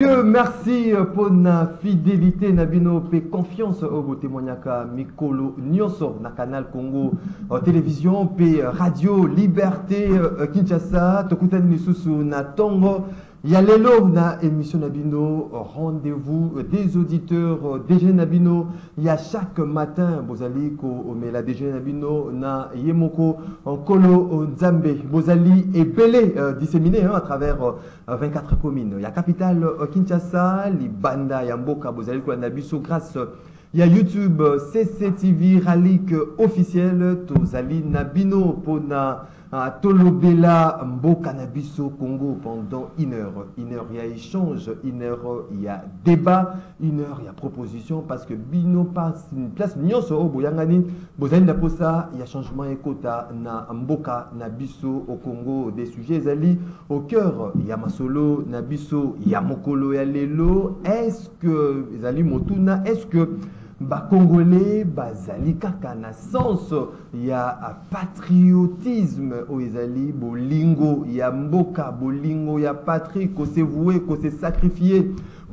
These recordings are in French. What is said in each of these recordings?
Dieu merci pour na fidélité na bino pe confiance au beau témoignaka mikolo nyonso na canal Congo euh, télévision pe radio liberté euh, Kinshasa tokutani lisusu na tongo ya lelo na émission na bino rendez-vous des auditeurs DG na bino ya chaque matin bozali ko omela DG na bino na yemoko kolo nzambe. Bozali ebele euh, disséminé hein, à travers 24 communes. Ya capitale Kinshasa libanda ya mboka bozali kolanda biso grâce ya youtube cctv ralik officiel tozali na bino uh, tolobela mboka na biso congo pendant une heure. Une heure ya échange une heure ya débat une heure ya proposition parce que bino place nyonso oyo boyangani. Bozali na posa ya changement ekota na mboka na biso au congo. Des sujets ezali au cœur. Ya masolo na biso ya mokolo ya lelo est ce que ezali motuna est ce que bakongolais bazali kaka na sens ya patriotisme oyo ezali bolingo ya mboka bolingo ya patrie kosevoue kosesacrifie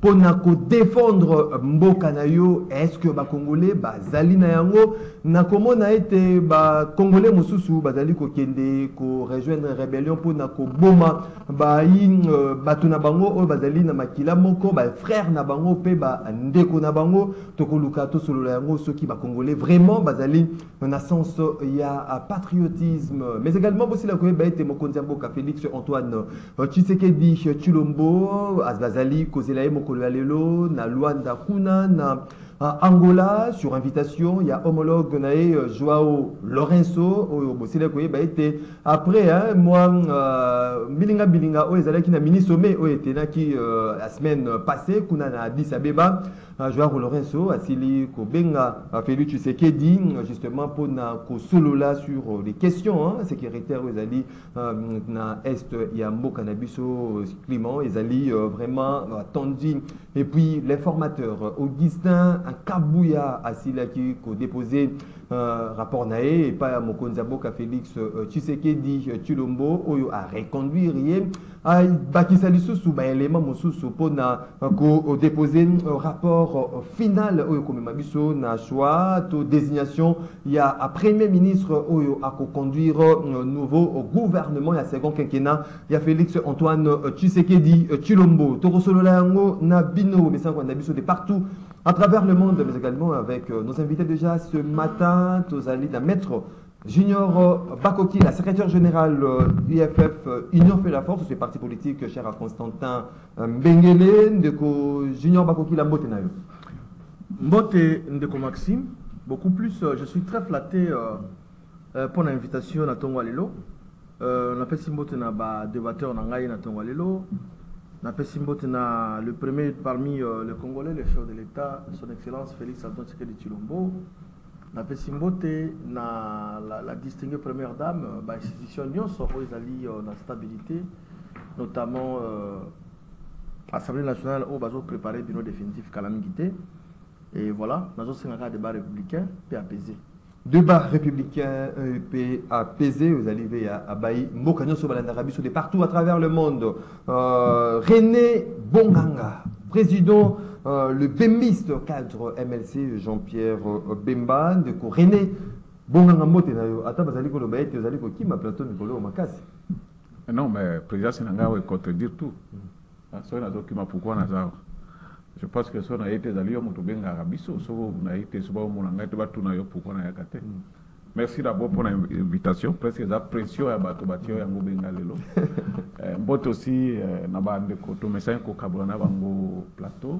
mpona kodefendre mboka na yo estce bakongolais bazali na yango? Nakomona ete bakongolais mosusu bazali kokende korejoindre rébellion mpona koboma bayi uh, bato na bango oyo bazali makila moko bafrère na bango mpe bandeko na bango. Tokoluka tosolola yango soki bakongolais vraiment bazali na sens ya patriotisme. Mais également bosila koyeba ete mokonzi ya félix antoine tshisekedi tshilombo bazali kozela ye mokolo ya lelo na lwanda kuna na angola sur invitation ya homologue na ye joao lorenso oyo bosili koyeba ete. Après hein, mwa uh, mbilinga mbilinga oyo ezalaki na mini sommet oyo etenaki uh, la semaine passée kuna na addis abeba joao lorenso asili kobenga uh, félix tshisekedi justement mpona kosolola sur les questions hein, sécuritaires oyo ezali uh, na est ya mboka na biso climat ezali uh, vraiment attendu. Et puis l'informateur augustin kabuya asilaki kodépose uh, rapport na ye epai ya mokonzi ya mboka félix uh, tshisekedi uh, tshilombo oyo areconduire ye. Abakisa lisusu baelema mosusu mpona uh, kodépose uh, rapport uh, final oyo komema biso na choix to désignation. Ya uh, premier ministre oyo akoconduire uh, nouveau uh, gouvernement ya second quinquennat. Ya félix antoine uh, tshisekedi uh, tshilombo. Tokosolola yango na bino mesango na biso de partout à travers le monde, mais également avec euh, nos invités déjà ce matin, Tozali, la maître Junior euh, Bakoki, la secrétaire générale euh, UFF Union fait la force, c'est parti politique cher à Constantin Mbengele, Ndeko Junior Bakoki, la mbote na. Mbote Ndeko Maxime, beaucoup plus, je suis très flatté pour l'invitation à Tongo Alelo. On appelle Mbote na ba débatteur na ngai. Napesi mbote na le premier parmi euh, les congolais le chef de l'état son excellence félix antoine tshisekedi tshilombo. Napesi mbote na la, la distinguée première dame euh, bainstitution nyonso oyo ezali euh, na stabilité notamment euh, assemblée nationale oyo bazopréparé bino définitif kala mingi te et voilà nazosenga kaka débat républicain mpe apaisé débat républicain EP apaisé aux arrivées à Abaï, Mokanyos Balandarabiso de partout à travers le monde. Euh, René Bonganga, président, euh, le bémiste cadre MLC Jean-Pierre Bemba, de ko René Bonganga Motenayo, Ata Bazali Kolobaïte, Zali Kima, Platon Nikolo Makasi. Non, mais président Sénanga va contredire tout. Ça, pourquoi Nazar je pense que so na ye te ezali yo moto obengaka biso so na ye te so baomona ngai te batuna yo pourkui nayaka te. Merci d'abord mpona invitation presque eza pression ya bato batie yo yango obenga lelo mbote aussi na bandeko tomesani kokabola na bango plateau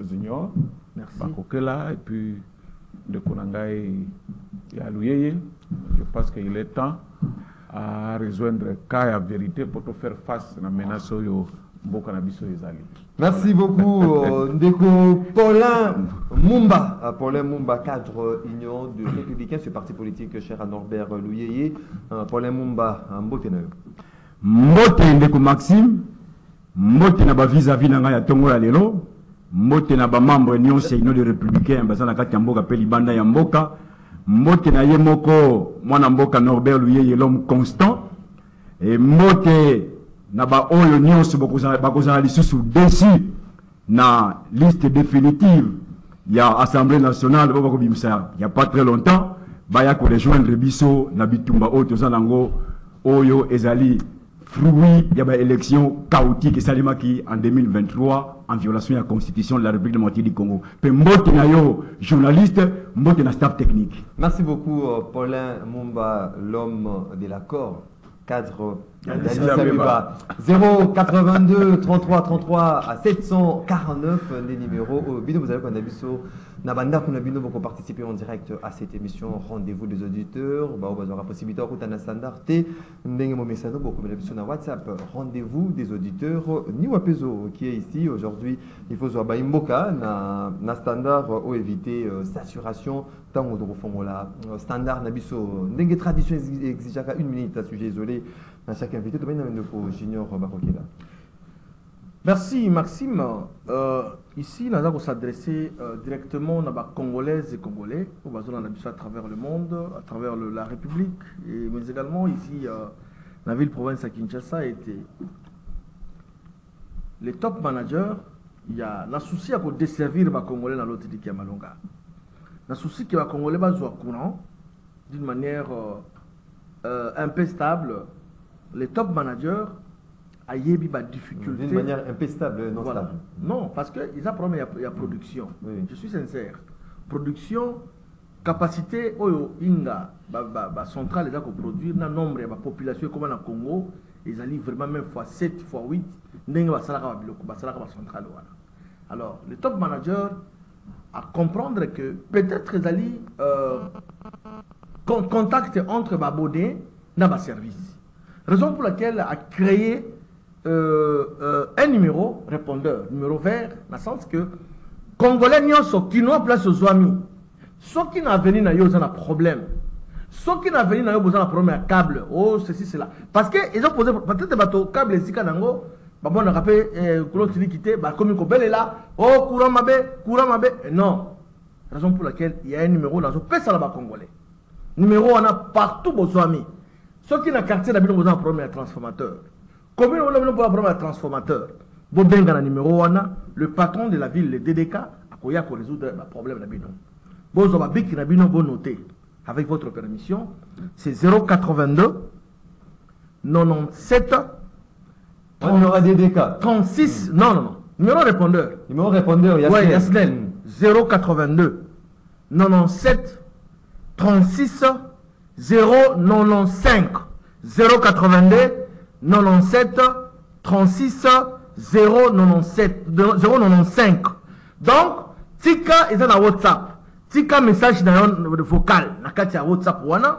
junior bakokela et puis ndeko na ngai ya luyeye je pense que il est temps à rejoindre cas ya vérité pour to faire face na menace oyo mboka na biso ezali Merci beaucoup, euh, Ndeko Paulin Mumba. Euh, Paulin Mumba, cadre Union de Républicains, ce parti politique cher à Norbert Louyeye. Euh, Paulin Mumba, mbote na yo. Mbote Ndeko Maxime, mbote na ba vis-à-vis na ngai ya tongo ya lelo, mbote na ba membre nyonso Union de Républicains baza na kati ya mboka pe libanda ya mboka, mbote na ye moko mwana mboka Norbert Louyeye l'homme constant, et mbote na baoyo nyonso bakozala lisusu desi na liste définitive ya assemblée nationale bo bakobimisa il y a pas très longtemps baya korejoindre biso na bitumba oyo toza nango oyo ezali fruit ya baélection chaotique esalemaki en 2023 en violation ya constitution de la république démocratique du congo mpe mbote na yo journaliste mbote na staff technique Merci beaucoup, euh, Paulin Mumba, l'homme de l'accord, cadre. 082 33 33 à 749 les numéros. Euh, Bino, vous avez qu'on a vu sur Nabanda, qu'on a vu pour participer en direct à cette émission Rendez-vous des auditeurs. Bah, on la possibilité de route standard T. Ndenge mo message beaucoup mais sur WhatsApp. Rendez-vous des auditeurs. Ni Wapezo qui est ici aujourd'hui. Il faut voir Imboka na na standard euh, au éviter euh, saturation tant de reformula standard na biso ndenge tradition exigeaka une minute à sujet isolé na chaque invité junior Merci Maxime. Euh, ici, nous allons s'adresser euh, directement à Congolaises et Congolais, au besoin à travers le monde, à travers la République, mais également ici, euh, la ville-province à Kinshasa, était les top managers, il y a le souci à desservir les Congolais dans l'autre qui est Malonga. Le souci que les Congolais sont courant d'une manière euh, euh, un peu stable. Les top managers a yebi ba difficulté d'une manière un peu stable non voilà. stable Non, parce que ils ont problème, il y a, il y a production. Oui. Je suis sincère. Production, capacité, oyo inga, ba, ba, ba centrale, ils ont produire, na nombre, la population comme na Congo, ils allaient vraiment même fois 7, fois 8, ndenge ba salaka ba biloko, ba salaka ba centrale wana. Alors, le top manager à comprendre que peut-être ils allaient euh, con- contact entre Babodé et ba service. Raison pour laquelle a créé euh, euh, un numéro répondeur, numéro vert, dans le sens que Congolais nyonso kinoa place aux amis. Qui n'ont venu na yo un problème. Qui n'ont venu na yo un problème à câble. Oh, ceci, cela. Parce que ils ont posé peut-être bateau câble ici kanango. Bah bon, on a rappelé, courant tili quitté, bah comme là, oh, courant mabé, courant mabé. Non. Raison pour laquelle il y a un numéro dans le pays là-bas congolais. Numéro, on a partout vos amis. Ceux qui dans le quartier, ils ont un problème à transformateur. Combien on a un problème à transformateur? Bobenga na numéro 1, le patron de la ville, le DDK, a koya ko résoudre le problème na bino. Na bino bon noter. Avec votre permission, c'est 082 97 on aura des DK 36 non non non numéro répondeur numéro répondeur Ouais, Yasnel Yasnel. Mm. 082 97 36 095 082 97 36 097 095 donc tika eza na whatsapp tika message na vocal na kati whatsapp wana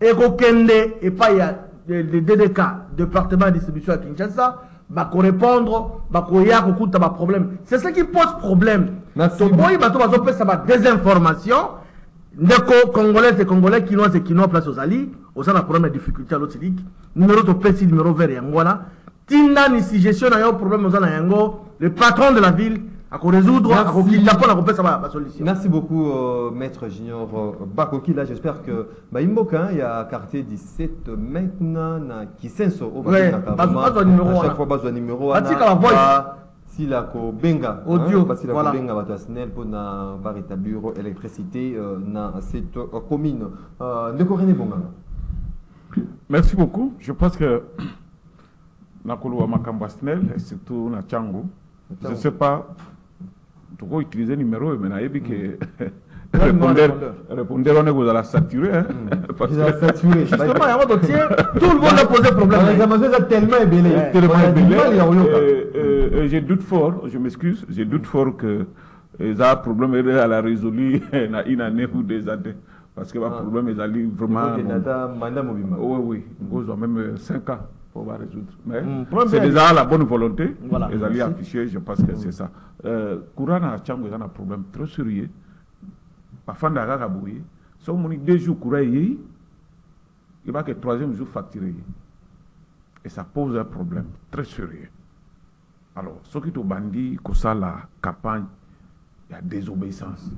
ekokende epai ya ddk département ya distribution ya kinshasa bakorépondre bakoya kokuta baproblème c'est ce qui pose problème toboyi bato bazopesa badésinformation ndeko congolais et congolais kinois et kinois place ozali oza na problème ya difficulté ya lotilike numéro topesi numéro vert yango wana tindani si gestion na yo problème oza na yango le patron de la ville akorésoudre Merci. akokita mpona kopesa ba- basolution Merci beaucoup, euh, Maître Junior euh, Bakoki. Là, j'espère que bah, Imboka, il y a quartier 17 maintenant, na Kisenso. au Ouais, Bakina, bazwa- numéro À wana. chaque fois, bazwa numéro. Batika wana, ba voice. Ba- sila ko benga Audio, hein, basila voilà. ko benga bato ya SNEL mpona barétablir électricité euh, na cette euh, commune euh, ndeko René Bonganga Merci beaucoup. Je pense que nakolo makambo ya SNEL et surtout na Tchango. Je ne sais pas pourquoi utiliser numéro mais nayebi que Répondeur on est vous allez saturer hein. Parce Ils ont que saturé. justement yango totie tout le monde a posé problème réclamation est tellement tellement a il y a euh, euh, euh, je doute fort, je m'excuse, je doute fort que un problème elle a la résolu na une année ou deux années parce que le Ah. problème ils allaient vraiment. Oui, oui, ils ont même 5 ans pour la résoudre. Mais Mm, problème c'est déjà la bonne volonté. Voilà. Ils allaient Merci. afficher, je pense que c'est ça. Euh, courant à Tchango, ils ont un problème très sérieux. La Rabouye, si on dit deux jours courant, il va que le troisième jour facturé. Et ça pose un problème très sérieux. Alors, ce qui est bandit, que ça, la campagne, il y a désobéissance.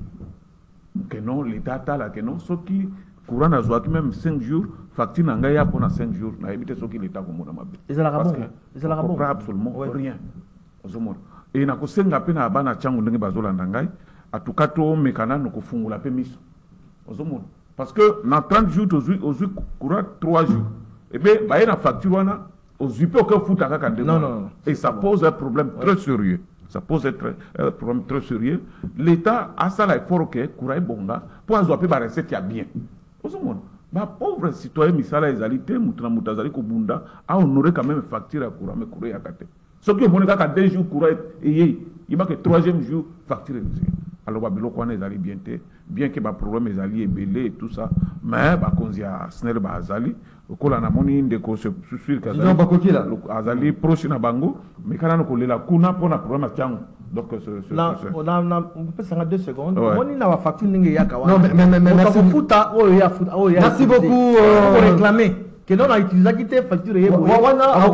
Que non, l'État a là, que non, ceux qui courant à Zouaki, même 5 jours, facture n'a pas pendant 5 jours, n'a évité ceux qui l'État comme on a ezalaka Parce bongo que ezalaka absolument rien. Ozomona. e nakosenga mpe na bana ntiango ndenge bazolanda ngai atuka tomeka nano kofungula mpe miso. Ozomona. Parce que na 30 jours tozwi ozwi courant 3 jours ebe baye na facture wana ozwi mpe okofuta kaka nde Non, mwana. non, non. et ça pose un problème très sérieux. Ça pose un problème très sérieux. L'état asala effort ke courant ebonga mpo azwa mpe barecette ya bien. Ozomona. Bapauvre citoyen misala ezali te moto na moto azali kobunda ahonore quand même facture ya courant me courant eyaka te soki omoni kaka deux jours courant eyei yebaka troisième jour facture alors babiloko wana ezali bien te. Bien ke baproblème ezali ebele et tout ça. Mais bakonzi ya snel bazali okola namoni ndeko susur Jean Bakokila. azali proche na bango. Mais kana na kolela kuna mpo na problème ya tiango donc opesanga deux secondes. Omoni na bafacture ndenge eyaka Non, mais- mais- mais- mais merci- kofuta oyo ya futa oyo ya Keno na te facture ye wana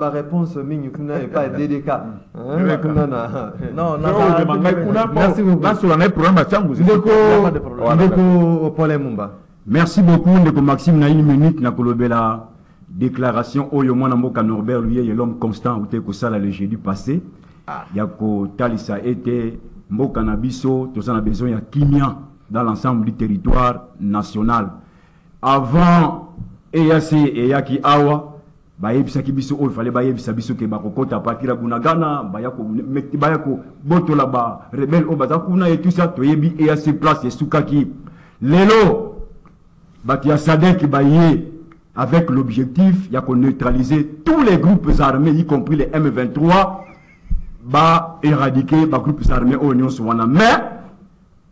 baréponse mingi kuna epai ddk na na na ye tiango ndeko paul mumba. Merci beaucoup ndeko maxime na une minute nakolobela déclaration. Oyo mwana mboka norbert luye ye l'homme constant ute kosala le jeudi passé. Ah. ya kotalisa ete mboka na biso toza na besoin ya kimia dans l'ensemble du territoire national avant eyac eyaki awa bayebisaki biso oyo fale bayebisa biso ke bakokɔta baya ko- me- baya kobotola barebele oyo baza kuna etusa toyebi eyac place esukaki lelo bato ya sadek baye avec l'objectif ya koneutraliser tous les groupes armés y compris les m23 baéradiquer bagroupes armés oyo nyonso wana. Mais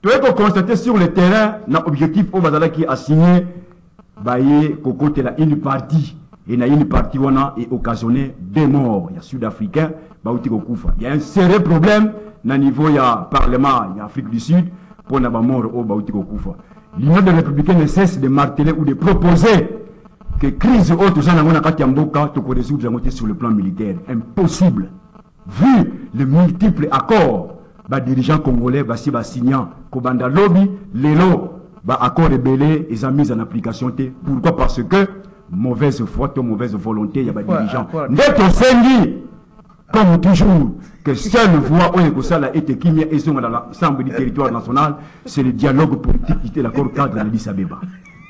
toye koconstate sur le terrain na objectif oyo bazalaki baye kokotela une partie. Et na une partie wana e occasionné des morts. Ya sud-africain bauti kokufa. Ya un sérieux problème na niveau ya parlement ya afrique du sud mpo na bamort oyo bauti kokufa. L'union des républicains ne cesse de marteler ou de proposer que crise oyo toza na kati ya mboka sur le plan militaire. Impossible. Vu les multiples accords badirigeant congolais basi basignant kobanda lobi lelo baaccord ebele eza mise en application pourquoi? Parce que mauvaise foi mauvaise volonté ya badirigeant accord. nde tosengi comme toujours que seule voie oyo ekosala ete kimia ezonga na l'ensemble du territoire national c'est le dialogue politique ite l'accord cadre na Addis Abeba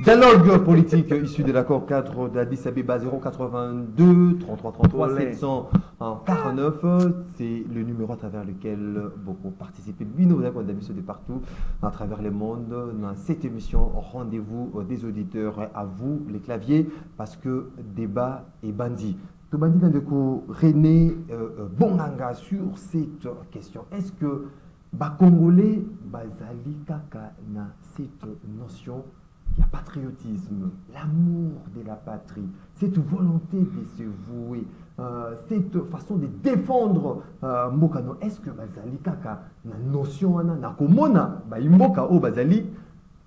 Dialogue politique issu de l'accord cadre d'Addis Abeba 082 33 33 Olé. 749. C'est le numéro à travers lequel beaucoup participent. Bino, vous avez de partout à travers le monde. Dans cette émission, rendez-vous des auditeurs à vous, les claviers, parce que débat est bandit. Tout bandit de René euh, euh, Bonganga sur cette question. Est-ce que Congolais, bazali kaka na cette notion il y a patriotisme, l'amour de la patrie, cette volonté de se vouer, euh, cette façon de défendre euh. Est-ce que Bazali Kaka, na notion wana, na komona, ba imboka o Bazali,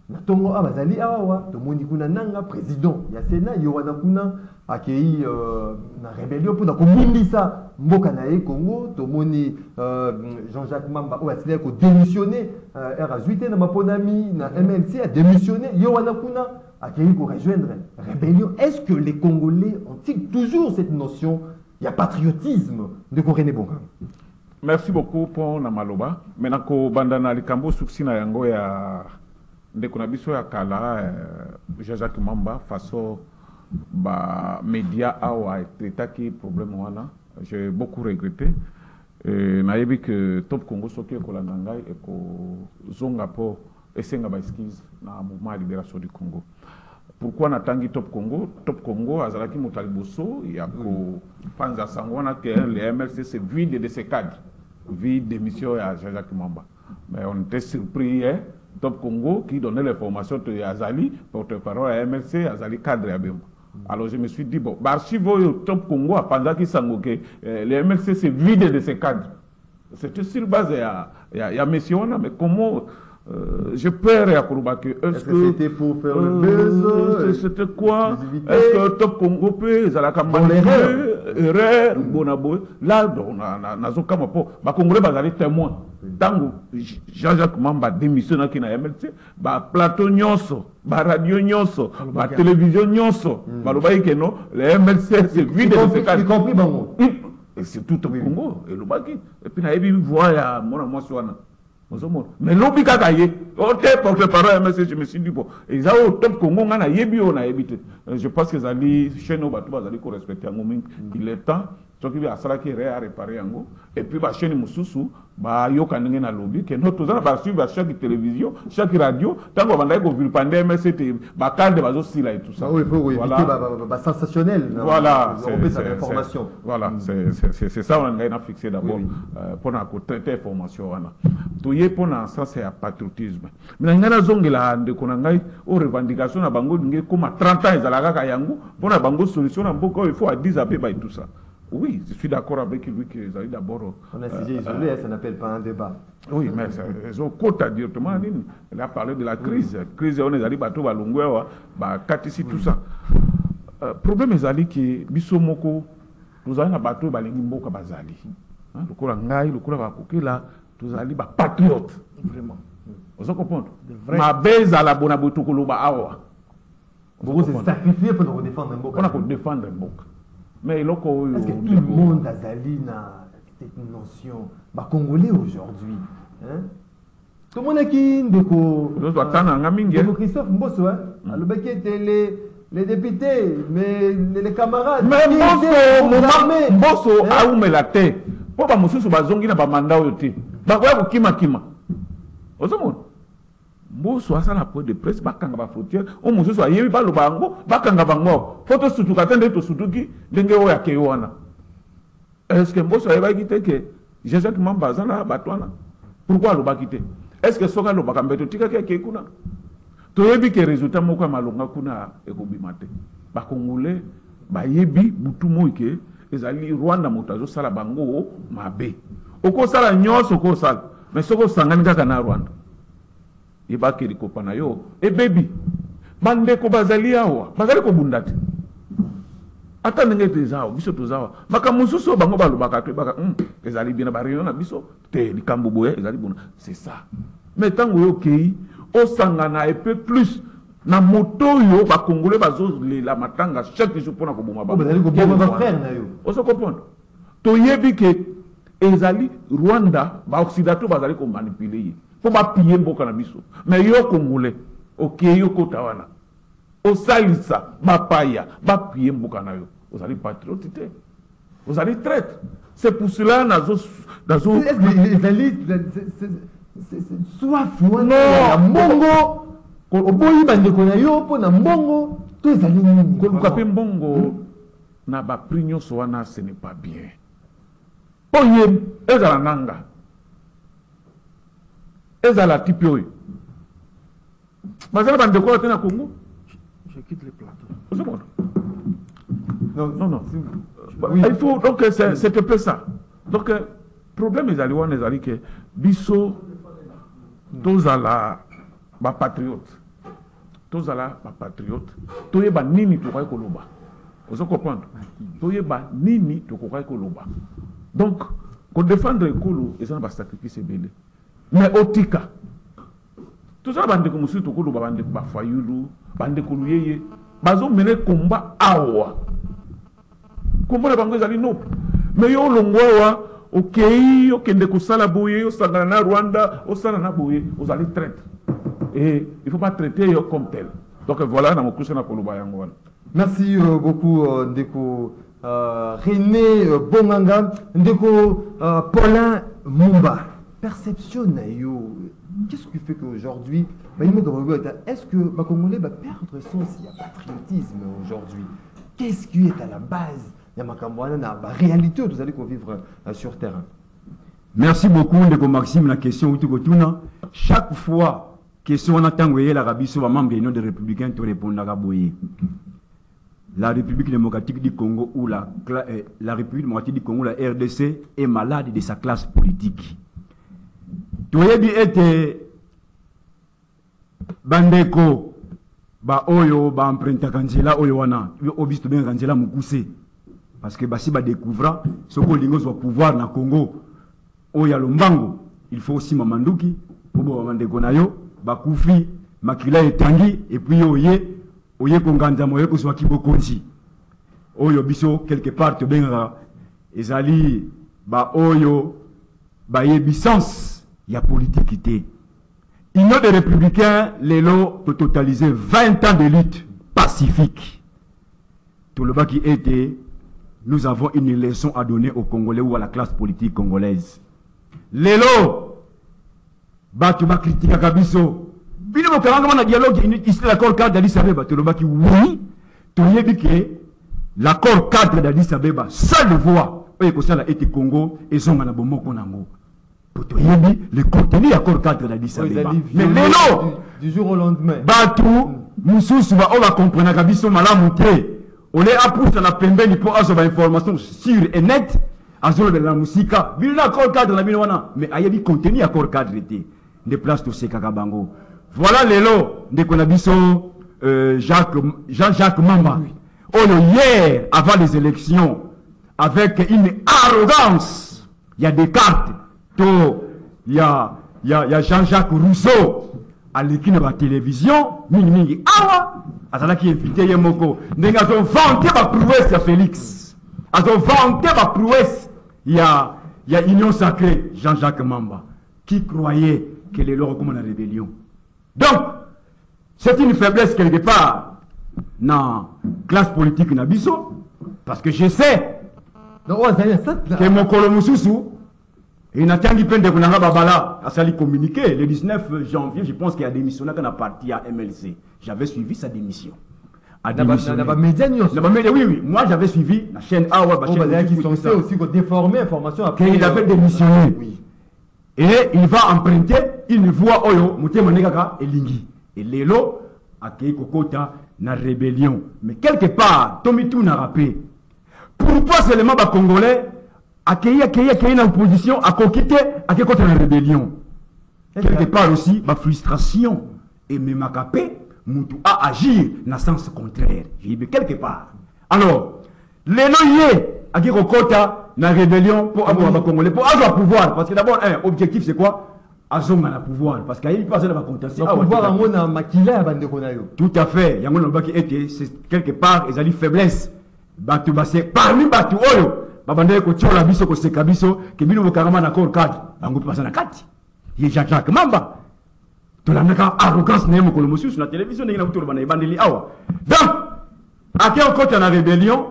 na tongo a Bazali awa, tomoni kuna nanga président, ya Sénat, yo wana kuna, akei euh, na rébellion pour na komimbisa mboka na ye Congo, tomoni euh, Jean-Jacques Mamba, o asili ko démissionner, euh, R18 na maponami, na MLC a démissionné, yo wana kuna, akei ko rejoindre rébellion. Est-ce que les Congolais ont-ils toujours cette notion, il y a patriotisme de René Bonga. Merci beaucoup mpo na maloba me na kobanda na likambo suksi na yango ya ndeko na biso ya kala eh, jean-jacques mamba faso bamédia awa etretaki problème wana j'ai beaucoup regretté. Nayebi ke top congo soki ekolanda ngai ekozonga mpo esenga baexcuse na mouvement ya libération du congo. Pourquoi natangi top congo? Top congo azalaki moto ya liboso ya kopanza sango wana ke le mlc c'est vide de ses cadres. Vide démission ya jean-jacques mamba. Mais on était surpris hein? top congo qui donnait l'information to azali porte-parole ya mlc azali cadre ya bemba alors je me suis dit bon baarchive oyo top congo apanzaki sango ke eh, le mlc c'est vide de ses cadres. C'était sur base ya, ya monsieur wana mais comment Euh, je perds à Kouroubaké. Est-ce que, c'était pour faire le euh, buzz C'était quoi Est-ce que Top Congo P, Zalaka Malere, Erreur, mm. Bonaboe Là, on a Nazoka Mapo. Les Congolais sont témoins. Tango, Jean-Jacques Mamba démissionne qui n'a MLC, bah plateau nyonso, bah radio nyonso, bah télévision nyonso, mm. bah le que non, les MLC c'est vide de ces cas. Y compris Bango. Et c'est tout au Congo, et le Et puis, il y a une voix à mon amour, ozomona. Mais lobi kaka ye. Ote porte parole message je me suis dit bon eza oyo top congo ngai nayebi oyo nayebi te. Euh, je pense que ezali chaîne oyo bato bazali korespecte yango mingi. Il est temps soki asalaki re arépare yango et puis bachaîne mosusu bayoka ndenge nalobi ke no toza na basuivi ya chaque télévision chaque radio ntango babandaki kovilpande ms ete bakalde bazosila et tout ça. Éviter Voilà. c'est- ça c'est- l'information. c'est- voilà, c'est- c'est c'est- c'est ça on a fixé d'abord Oui, euh, mpona kotraite information wana. Toye mpona sens ya patriotisme. Mina ngai nazongela ndeko na ngai o revendication na bango lingi ekóma 30 ans ezala kaka yango mpona bango solution na mboka oyo il faut adisa mpe tout ça oui je suis d'accord avec lui que ezali d'abord On a un euh, sujet isolé, hein, ça n'appelle pas un débat. oui mais ça- ezokota directement nini elle a parlé de la crise. Crise wana ezali bato balongwe awa bakatisi tout ça. Euh, problème ezali ke biso moko tozali na bato oyo balingi mboka bazali. Hein, lokola ngai lokola bakokela tozali bapatriote Vraiment. oza comprendre. De vrais- mabe ezala bona boye tokoloba awa. Vous c'est sacrifié pour nous défendre un mpona mot. kodefendre mboka mais eloko oyo tout le monde azali na cette notion. Bacongolais aujourd'hui tomonaki ndeko ata nanga mingi eh. christophe mboso eh, mm. alobaki ete les députés mais les camarades mais mboso mboso aumela te. Mpo bamosusu bazongi na bamanda oyo te. Bakoya kokimakima ozomona? Mboso asala point de presse bakanga bafrontière oyo mosusu ayebi baloba yango bakanga bango. Mpo tosutuka te nde tosutuki ndenge oyo akei wana. Est ce que mboso ayebaki te ke jésus mamba aza na bato wana? Pourkui alobaki te? Est ce que soki alobaka mbe totikaki akei kuna? Toyebi ke résultat moko ya malonga kuna ekobima te. Bakongole bayebi butu moi ke ezali rwanda moto azosala bango mabe. Okosala nyonso okosala. Mais soki osangani kaka na rwanda yebaki likopa na yo. Ebebi bandeko bazali awa bazali kobunda te. Ata ndenge ete eza awa biso toza awa. Makambo mosusu oyo bango balobaka toyebaka "Hmm, ezali bien na bareunion na biso. Te likambo boye ezali bona. C'est ça. Mais ntango oyo okei osangana epe plus na moto oyo bakongole bazolela matanga chaque jour mpona koboma Oh, ozo comprendre toyebi ke ezali rwanda baoccidentaux bazali komanipule ye mpo bapie mboka na biso mais yo congolais okei okota wana osalisa bapaya bapie mboka na yo ozali patriote. Te ozali traître. C'est pour cela nazo nazo Est-ce que les Zali, c'est- c'est- c'est c'est soif wana ya mbongo oboyi bandeko na yo mpo na mbongo to ezali nini? Koluka mpe mbongo na baprix nyonso wana ce n'est pas bien. Mpo ye ezala nanga ezala tipi oyo. Bazala bandeko oyo te na congo? Je quitte le plateau. ozomona. Non, non non. si- Bah, oui. il faut donc c'est c'est un peu ça. Donc euh, problème ezali wana ezali ke biso tozala bapatriote tozala bapatriote toyeba nini tokokaki koloba? Ozo comprendre? Toyeba nini tokokaki koloba? Donc kodefendre ekolo eza na basacrifice ebele mais otika. Tozala bandeko mosusu tokoloba bandeko bafayulu bandeko luyeye. Bazomene komba awa. Kombo na bango ezali nope. Me yo olongo awa okei okende kosala boye osangana na rwanda osala na boye ozali traite et il faut pas traiter yo comme tel. Donc voilà na mokuse na koloba yango wana. Merci euh, beaucoup, euh, Ndeko euh, René euh, Bonganga, Ndeko euh, Paulin Mumba. Perception na yo, qu'est-ce qui fait qu'aujourd'hui, bah, est-ce que bah, Congolais va perdre a patriotisme aujourd'hui. Qu'est-ce qui est à la base? Ma la réalité où vous allez vivre euh, sur terrain. merci beaucoup ndeko maxime na question chaque fois question wana ntango eyelaka biso bamembre ya union de républicain torépondaka boye. La république démocratique du congo ou la, eh, la république démocratique du congo la rdc est malade de sa classe politique toyebi ete bandeko baoyo baemprintaka nzela oyo wana oyo biso tobengaka nzela mokuse parce que basi badécouvra soki olingi ozwa pouvoir na congo. Oyo ya lombango il faut osima manduki oboba bandeko na yo bakufi makila etangi epuis oye oye konganzama oye kozwaki bokonzi oyo biso quelque part tobengaka ezali baoyo bayebi sens ya politiki te union des républicains lelo tototalize 20 ans de lutte pacifique tolobaki ete nous avons une leçon à donner aux congolais ou à la classe politique congolaise. Lelo bato bakritikaka biso bino bokanganga na dialogue ici l'accord cadre d'Addis Abeba. Tolobaki oui toyebi ke l'accord cadre d'Addis Abeba seule voie oyo ekosala ete congo ezonga na bomoko nango po toyebi le contenu ya accord cadre Abeba ezali mais lelo du, du jour au lendemain. Bato mosusu baoyo bakomprenaka biso malamu te ole apusa na pembeni mpo azwa bainformation sur et net azolobela na mosika bino na accord cadre na bino wana mais ayebi contenu ya accord cadre te nde place tosekaka bango voilà lelo ndeko na biso euh, Jacques, Jean-Jacques Mamba oyo hier avant les élections avec une arrogance. Il y a Descartes to il y a, il y a, il y a Jean-Jacques Rousseau aleki na batelevizio mingimingi awa azalaki invité ye moko. Ndenge azovante baprouesse ya félix. Azovante baprouesse ya, ya union sacrée jean-jacques mamba. Qui croyait que lelo okoma na rébellion? Donc c'est une faiblesse quelque part na classe politique na biso parce que je sais ke mokolo mosusu inatangi mpe ndeko na nga babala asali communiqué le 19 janvier je pense qu'il a démissionnaka na parti ya mlc j'avais suivi sa démission. A na démissionné. na Na oui oui. Moi j'avais suivi la chaîne bazalaki YouTube, tout censé ça. aussi kodéformer information après qu'il avait euh, démissionné. oui. Et il va emprunter une voix oyo motema ne kaka elingi et lelo akei kokota na rébellion. Mais quelque part tomitunaka mpe pourquoi seulement bacongolais akei akei akei na opposition akoki te akei kota na rébellion. Quelque part aussi bafrustration ememaka mpe mutu aagir na sens contraire. Yebi quelque part. Alors lelo ye aki kokota na rébellion mpo aboma bacongolais mpo azwa pouvoir. Parce que d'abord un objectif c'est quoi? Azonga na pouvoir. Parce que ayebi mpe aza na bacontestation donc pouvoir na makila ya na yo tout à fait. Yango nalobaki ete c'est quelque part ezali faiblesse. Bato base parmi bato oyo babandaki kotiola biso koseka biso ke bino bokangama na corps cadre bango mpe baza na kati. Ye jean-jacques mamba. Tolandaka arrogance na ye mokolo mosusu na télévision ndenge nakuti oloba na ebandeli. Awa. Donc ake okota na rébellion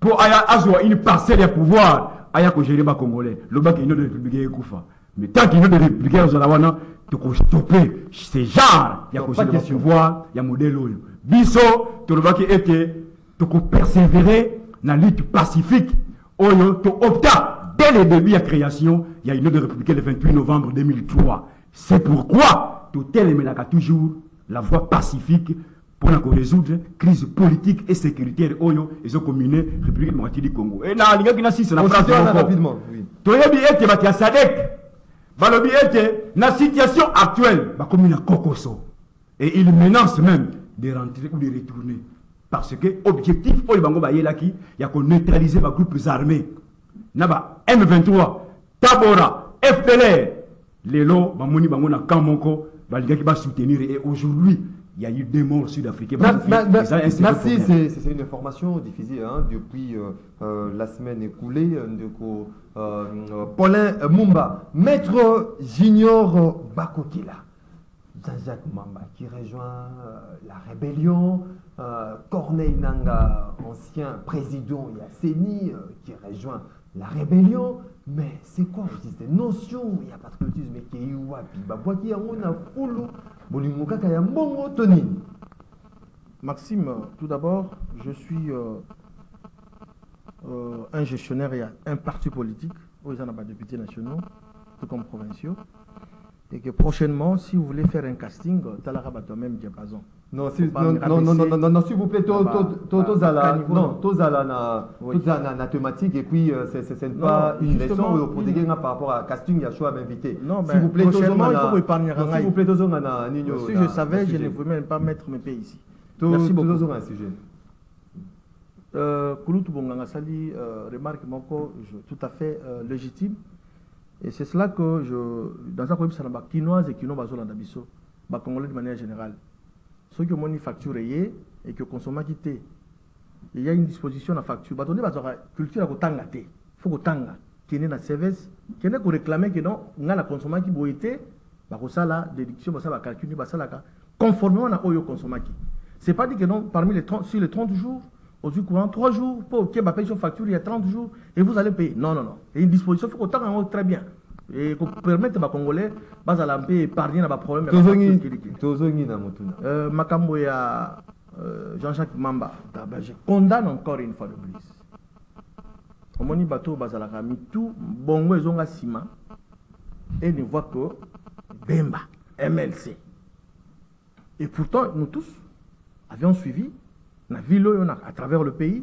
mpo aya azwa une parcelle ya pouvoir aya kogere bacongolais lobaki union de républicain ekufa. Mais tant que union de républicain ozala wana tokostope ce genre ya Donc, kozela pas question. pouvoir ya modèle oyo. Biso tolobaki ete tokopersévérer na lutte pacifique oyo toopta dès le début ya création ya union de républicain le 28 novembre 2003 c'est pourquoi totelemelaka toujours la voie pacifique mpona korésoudre crise politique et sécuritaire oyo ezokomine république démocratique du congo. E nalingaki nasisa na phrase Osite wana moko rapidement toyebi ete bato ya sadek. Balobi ete na situation actuelle. Bakomi na kokoso. Et il menace même de rentrer ou de retourner parce que objectif oyo bango bayelaki ya koneutraliser bagroupes armés na ba m23 tabora fdlr lelo bamoni bango na camp moko balingaki basoutenir et aujourd'hui il y a eu deux morts sud-africains. Avaient un sérieux Merci, c'est une information diffusée hein, depuis euh, euh, la semaine écoulée. euh, euh, euh, Paulin Mumba, maître junior Bakotila, Jean-Jacques Mamba qui rejoint euh, la rébellion, euh, Corneille Nanga, ancien président Yasseni, euh, qui rejoint la rébellion. Mais c'est quoi aussi cette notion Il y a patriotisme qui est wapi Babwaki yango na fulu bolingo kaka ya Maxime, tout d'abord, je suis un gestionnaire et un parti politique, où il y en a pas députés nationaux, tout comme provinciaux. Et que prochainement, si vous voulez faire un casting, Talara va toi-même diapason. Non, si, non, non, non, non, non, non, non, s'il vous plaît, to, to, to, tozala- à non, tozala na, tozala na, thématique et puis euh, c'est, c'est, pas une leçon pour une- dégainer par rapport à casting, ya choix m'inviter. Non, s'il ben, vous plaît, prochainement, il faut épargner. S'il vous plaît, tozonga na nino. si je savais, je ne pouvais même pas mettre mes pieds ici. Merci beaucoup. tozonga un sujet. Euh, Kulutu Bonganga Sali, euh, remarque Moko, tout à fait euh, légitime. Et c'est cela que je, dans un problème, ça n'a quinoise et quinoa bazola d'abisso, bah congolais de manière générale. Ceux qui ont facturé et qui consomment quitté. Il y a une disposition à facture. Bah, on est culture à kotanga te. faut kotanga kende na service kende koréclame ke non nga na consommaki boye te bakosala déduction basala bacalcul basalaka conformément na oyo consommaki c'est pas dit que non parmi les 30, sur les 30 jours aujourd'hui courant 3 jours pour que paye sur facture il y a 30 jours et vous allez payer. Non non non. Il y a une disposition faut kotanga yango très bien. Et épargner na baproblème ya tozongi bafacture kiliki. tozongi na motuna Euh, makambo ya euh, Jean-Jacques Mamba. D'abord, je condamne encore une fois de plus omoni oyo bazalaka mitu bongo ezonga nsima et ne voit que Bemba MLC et pourtant nous tous avions suivi na ville oyo à travers le pays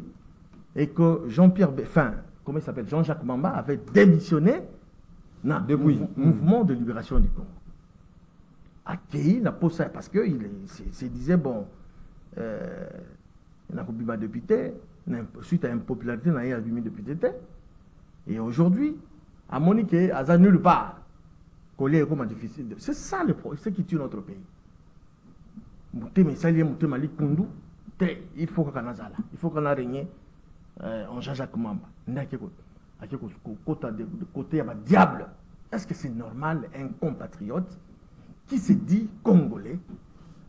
et que Jean-Pierre enfin comment il s'appelle Jean-Jacques Mamba avait démissionné na Depuis. mouv- mouvement de libération du Congo. Accueilli na posa parce que il se disait bon euh, député na imp- suite à impopularité na ye abimi député te et aujourd'hui amoni ke aza nulle part kolia ekoma difficile c'est ça le pro- ce qui tue notre pays. Motema esali ye motema likundu te il faut faut kaka narégner euh, en Mamba. Nde ake ake ko- kokota de de côté ya badiable est-ce que c'est normal un compatriote qui se dit congolais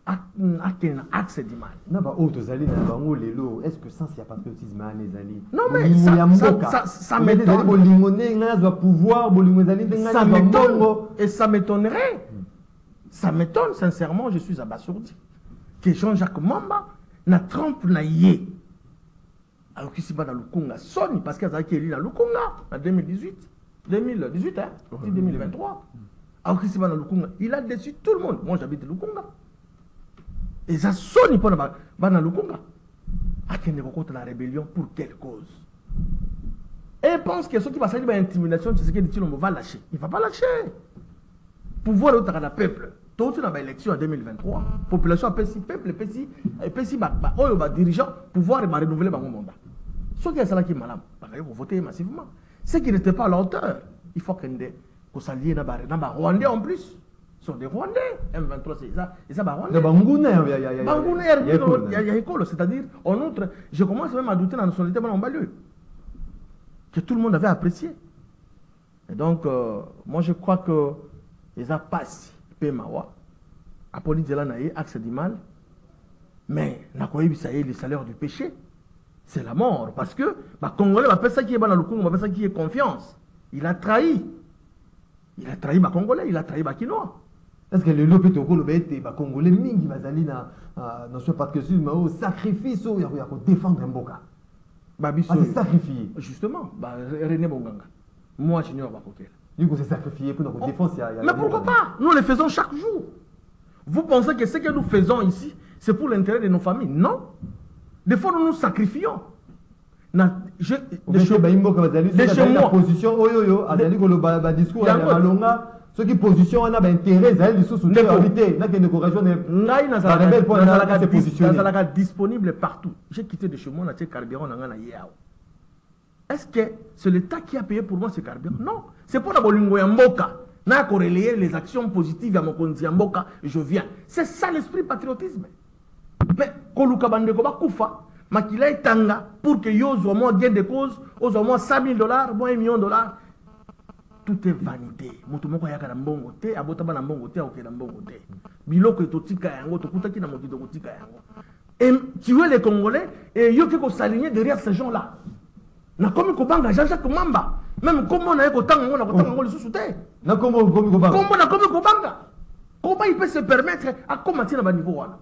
akende na axe du mal na baoyo tozali na bango lelo est ce que sens ya patriotisme wana ezali Non, mais bolingo ça- ya ça- mboka ça- ça Oyo ete ezali m'étonne. bolingo nde ngai nazwa pouvoir bolingo ezali nde ngai ça nazwa m'étonne. Mbongo et ça m'étonnerait. Ça m'étonne sincèrement je suis abasourdi. Que Jean-Jacques Mamba na trompe na ye. Alokisi bana lukunga soni parce que azalaki eli na lukunga na 2018 2018 hein, ti 2023 alokisi bana lukunga il a déçu tout le monde. Moi j'habite lukunga eza soni mpona ba- bana lukunga akende kokota na rébellion pour quelle cause? Et pense que soki basali baintimidation tshisekedi tshilombo va lâcher. Il va pas lâcher. Pouvoir eutaka na peuple touti na baélection ya 2023 population apesi peuple epesi epesi ba- oyo badirigeant pouvoir barenouvele bango mandat soki asalaki malamu bakali kovote ye massivement. Ce qui n'était pas à la hauteur il faut kende kosalie na ba- na barwandais en plus sont des rwandais. M23 c'est eza na barwandais banguna ya- ekolo na- c'est-à-dire en outre je commence même à douter la nationalité bana mobali oyo que tout le monde avait apprécié. Et donc euh, moi je crois que eza pasi mpe mawa aponi nzela na ye axe du mal. Mais nakoyebisa ye le salaire du péché. C'est la mort. Parce que bacongolais bapesaki ye bana lukungu bapesaki ye confiance il a trahi. Il a trahi bacongolais il a trahi bakinois est ce que lelo mpe tokoloba ete bacongolais mingi bazali na ah, notion ya patriotisme oyo sacrifice oyo ya ko- ya kodéfendre mboka babiso ase oyo. sacrifie Justement, bah, René Bonganga. Moi, j'ignore Bakotela. niko se sacrifie mpona kodéfense ya ya- Mais pourquoi pas? Nous le faisons chaque jour. Vous pensez que ce que nous faisons ici, c'est pour l'intérêt de nos familles? Non. Des fois, nous nous sacrifions. Na- je- de chez- na moi. position soki wana baintérêt ezali lisusu te te nakende korejoindre Ngai nazalaka- disponible partout. J'ai quitté de chez moi, natie carburant nanga na yao. Est-ce que c'est l'État qui a payé pour moi ce carburant? Non. C'est pour la mboka. Na corréler les actions positives à ya mboka, je viens. C'est ça l'esprit patriotisme. Mais koluka bandeko bakufa, makila etanga pour que yo ozwa moi gain de cause, ozwa moi 100 000 dollars, moi 1 million de dollars. tout est vanité moto moko ayaka na mbongo te abotama na mbongo te akokende na mbongo te biloko totika yango tokutaki na mokili tokotika yango et tuer les congolais et yoki kosaligner derrière ces gens là nakomi kobanga jean-jacques mamba. Même kombo na ye kotanga yango na kotanga yango lisusu te. Na kombo komi kobanga. Kombo nakomi kobanga. Comment il peut se permettre akoma ti na baniveau wana.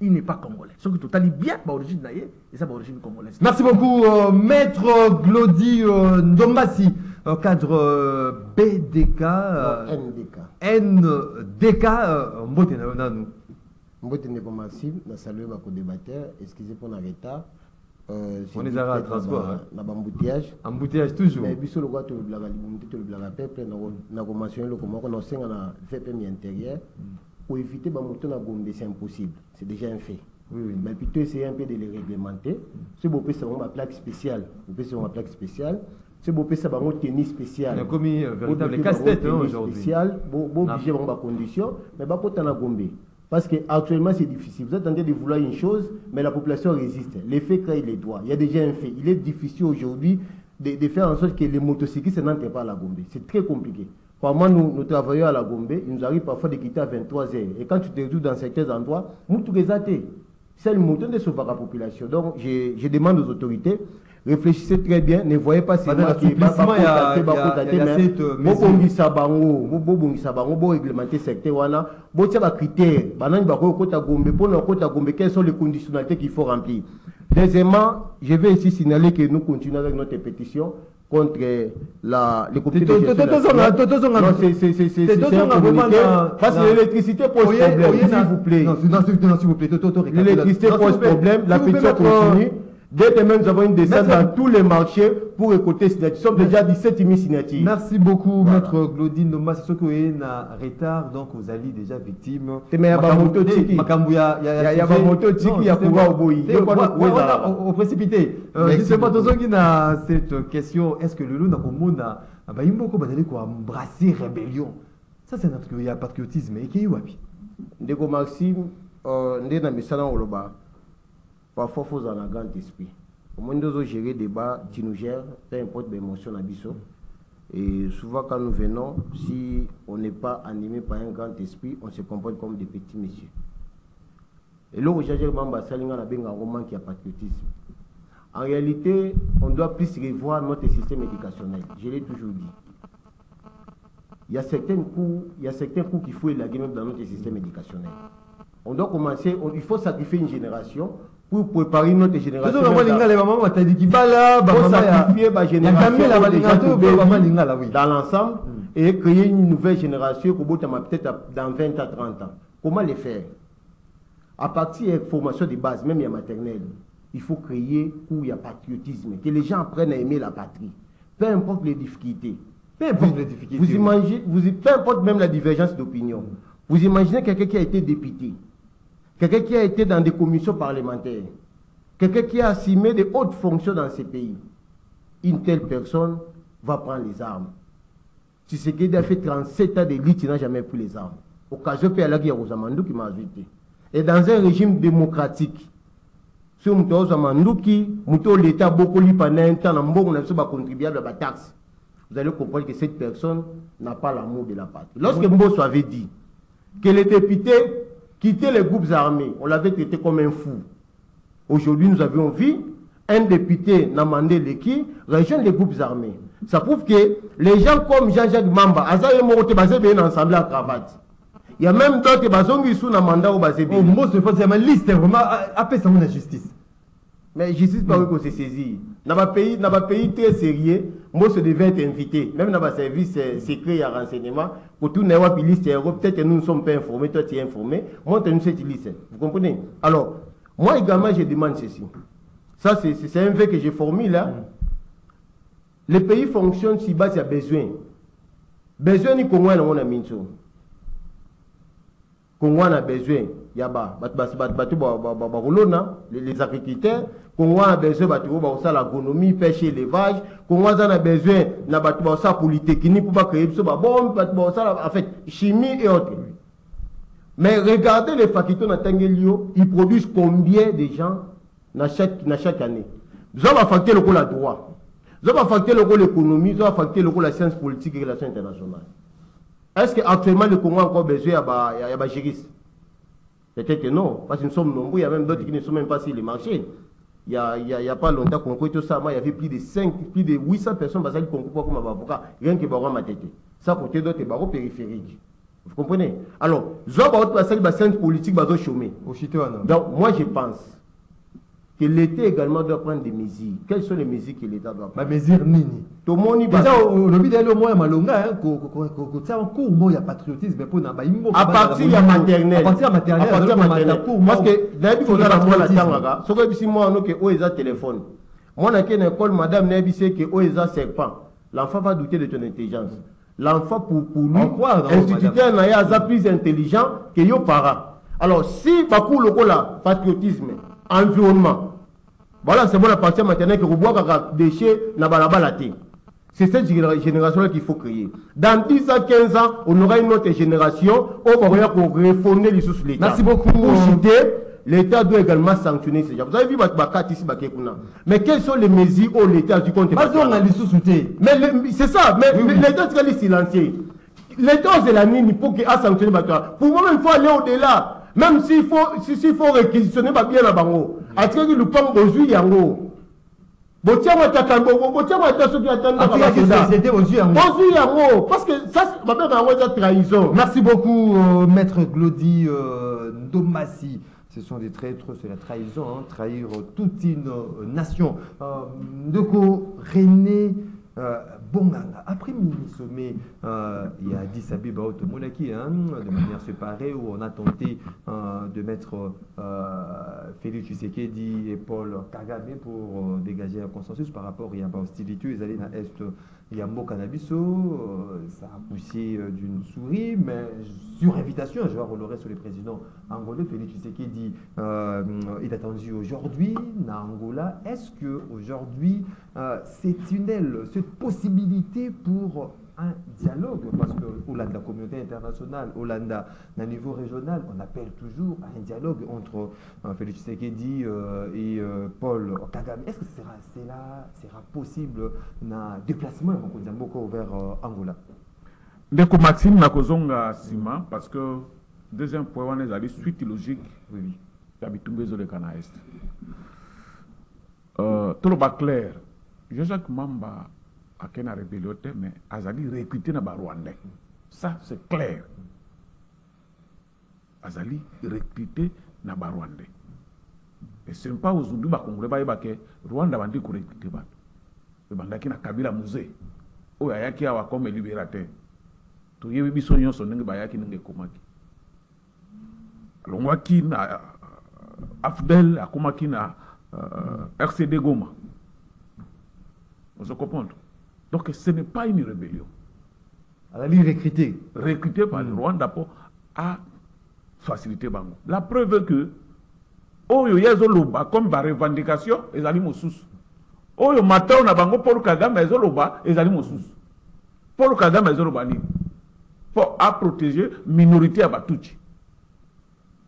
Il n'est pas congolais. Soki totali bien baorigine na ye eza baorigine congolaise. Merci beaucoup, euh, Maître Glody euh, Ndombasi, euh, cadre euh, BDK, euh, ndk NDK, euh, mbote na yo nanu. mbote maxime na salue bacodebateur excuse mpo na retard Euh, On est à la transport, na ba- hein. na bambouteillage Embouteillage. Toujours. mais biso lokola tolobelaka libumu te tolobelaka peuple nakomentionne eloko moko naosenga na vpm intérieur koéviter bamoto na gombe c'est impossible. C'est déjà un fait. Oui, oui. mais plutôt essayer un peu de les réglementer so bopesa bango baplaque spéciale. Bopesa bango baplaque spéciale. So bopesa bango tenue spéciale. Il a commis un véritable casse-tête hein, aujourd'hui. spéciale. Bo bo obligé bango bacondition mais bakota na gombe parce que actuellement c'est difficile vous êtes en train de vouloir une chose mais la population résiste les faits créent les droits il y a déjà un fait il est difficile aujourd'hui de, faire en sorte que les motocyclistes n'entrent pas à la Gombe. C'est très compliqué. Par moi, nous, travaillons à la Gombe, il nous arrive parfois de quitter à 23h. Et quand tu te retrouves dans certains endroits, nous tous les. C'est le mouton de sauver la population. Donc, je demande aux autorités, réfléchissez très bien, ne voyez pas a cette, euh, mesure. bobongisa bango bo- bobongisa bango boréglemente secteur wana botia bacritère banani bakoki okota gombe mpona okota gombe quelles sont les conditionnalités qu'il faut remplir deuxièmement je vais ici signaler que nous continuons avec notre pétition contre la, le comité de gestion c'est- c'est- c'est- c'est- c'est Parce que l'électricité pose problème, s'il vous plaît. L'électricité pose problème, la pétition continue. Dès demain, nous avons une descente Maître- dans tous les marchés pour écouter signature. Nous sommes déjà 17 000 signatures. Merci beaucoup, Voilà. maître Claudine Noma. C'est ce que vous avez na retard, donc vous allez déjà victime. Mais moto tiki. Tiki. Yo kwa na kuweza la. Au précipité. Euh, Justement, tozongi na cette question, est-ce que le loup n'a ko bazali ko embrasser rébellion Ça c'est notre il y a patriotisme et qui wapi ndeko maxime euh, oloba parfois faut na grand esprit. Omoi nde ozogérer débat tu nous gères peu importe baémotion na biso et souvent quand nous venons si on n'est pas animé par un grand esprit on se comporte comme des petits messieurs. Eloko jajere mambo asali nga nabenga yango manque ya patriotisme. En réalité on doit plus revoir notre système éducationnel. Je l'ai toujours dit. Il y a certains cours, a cours qu'il faut élaguer dans notre système éducationnel. On doit commencer, on- il faut sacrifier une génération pour préparer notre génération. ya sacrifier ma génération dans l'ensemble et créer une nouvelle génération pour peut-être dans 20 à 30 ans. Comment les faire? À partir de la formation de base, même il y a maternelle, il faut créer où il y a patriotisme, que les gens apprennent à aimer la patrie, peu importe les difficultés. Peu importe les difficultés. Vous imaginez, vous, peu importe même la divergence d'opinion, vous imaginez quelqu'un qui a été député, quelqu'un qui a été dans des commissions parlementaires, quelqu'un qui a assumé de hautes fonctions dans ces pays. Une telle personne va prendre les armes. Tshisekedi a fait 37 ans d'élite, il n'a jamais pris les armes. Occasion peut aller à Rosamandou qui m'a ajouté. Et dans un régime démocratique, si on a muto l'État beaucoup pendant un temps, on a contribuable à la taxe. Vous allez comprendre que cette personne n'a pas l'amour de la patrie. Lorsque Mbosso avait dit que les députés quittaient les groupes armés, on l'avait traité comme un fou. Aujourd'hui, nous avions vu un député Namandé Leki rejoindre les groupes armés. Ça prouve que les gens comme Jean-Jacques Mamba, Azaye Morote, basé bien ensemble à cravate. Il y a même d'autres qui basongi sous Namanda ou basé Oh, moi je pense c'est ma liste vraiment appelle ça mon justice. Mais justice pas qu'on se saisit. Dans un pays, dans un pays très sérieux, moi je devais être invité. Même dans un service euh, secret et renseignement, pour tout n'avoir pas liste peut-être que nous ne sommes pas informés, toi tu es informé, moi tu nous cette liste. Vous comprenez Alors, moi également je demande ceci. Ça c'est un fait que j'ai formé là. Les pays fonctionnent si bas il y a besoin. Besoin ni minso. Congo a besoin bas- bato bato ba- ba- ba- bakolona les les agriculteurs Congo a besoin bato oyo bakosala agronomie pêche élevage. Congo aza na besoin na bato bakosala polytechnique pour bacréer biso babombe bato bakosala en fait chimie et autres. Mais regardez les facultés na tangeli yo ils produisent combien de gens na chaque, na chaque année? Zo bafacteur lokola droit. Zo bafacteur lokola économie zo bafacteur lokola science politique et relations internationales. Est-ce que actuellement le Congo a encore besoin ya ba, ya, ya ba juristes Peut-être que non, parce que nous sommes nombreux, il y a même d'autres qui ne sont même pas sur le marché. Il n'y a, il y a, y a pas longtemps, Concours, tout ça, moi, il y avait plus de 5, plus de 800 personnes qui concours comme avocat, rien que Baron Matete. Ça, côté d'autres, barreaux périphériques. Vous comprenez? Alors, autre passage, bah, scène politique, bah, chômer. Donc, moi, je pense que l'État également doit prendre des mesures. Quelles sont les mesures que l'État doit prendre mesure nini. Déjà malonga hein ko cours ya patriotisme pour na à partir ya maternelle. À partir maternelle. à partir ya maternelle. parce que ke eza na école madame eza serpent. L'enfant va douter de ton intelligence. L'enfant pour, pour lui dans instituteur na plus intelligent que yo parent. Alors si patriotisme environnement voilà c'est bon à partir ya maternelle ke kobwakaka déchet na balabala C'est cette généra- génération-là qu'il faut créer. Dans 10 ans, 15 ans, on aura une autre génération où on va refonder les sous l'État. Merci beaucoup. Pour l'État doit également sanctionner ces gens. Vous avez vu Bakati ici, Bakekuna. Mais quelles sont les mesures où l'État a du compte bazonga lisusu te Mais c'est ça, mais l'État doit les silencier. L'État, c'est la nini pour qu'il a sanctionné. Pour moi, il faut aller au-delà. Même s'il faut, si- faut réquisitionner ma bien à Bango. À ce que le pan bozui yango. Atanda atikaki société ozwi yango parce que ça c'est- babengaka yango eza trahison Merci beaucoup, euh, Maître Glody euh. Ce sont des traîtres, c'est la trahison, hein, trahir toute une euh, nation. Euh, Ndeko René euh, Bonganga, après mini-sommet, euh, il y a Addis Abeba au hein, de manière séparée, où on a tenté euh, de mettre euh, Félix Tshisekedi et Paul Kagame pour euh, dégager un consensus par rapport pas hostilité, ils allaient dans l'Est il y a Mbo Cannabiso, euh, ça a poussé euh, d'une souris, mais sur invitation, je vais relever sur le président angolais, Félix Tshisekedi, euh, est attendu aujourd'hui dans Angola. Est-ce que aujourd'hui euh, c'est une cette possibilité pour un dialogue Parce que Hollande, la communauté internationale, Hollande, à niveau régional, on appelle toujours à un dialogue entre euh, Félix Tshisekedi euh, et euh, Paul Kagame. Est-ce que sera, cela sera possible na déplacement ya mboka vers euh, Angola? Ndeko maxime nakozonga nsima parce que deuxième point wana ezali suite logique Oui, oui. ya bitumba ezoleka na este Euh, toloba clair jean-jacques mamba ake na rébellion te mais azali recruté na barwandais ça c'est clair. Azali recruté na barwandais et ce n'est pas aujourd'hui bakongolais bayeba ke rwanda bandi korecrute bato. Ebandaki na kabila musée oyo ayaki awa comme libérateur. Toyebi biso nyonso ndenge bayaki ndenge ekomaki. Alongwaki na uh, afdel akomaki na uh, rcd goma. Ozo comprendre donc ce n'est pas une rébellion. Azali recruté recruté par le rwanda mpo afacilité bango. La preuve que oyo ezoloba comme barevendication ezali mosusu. Oyo matao na bango paul kagame ezoloba ezali mosusu. Paul kagame ezoloba nini? Mpo aprotéger minorité ya batuti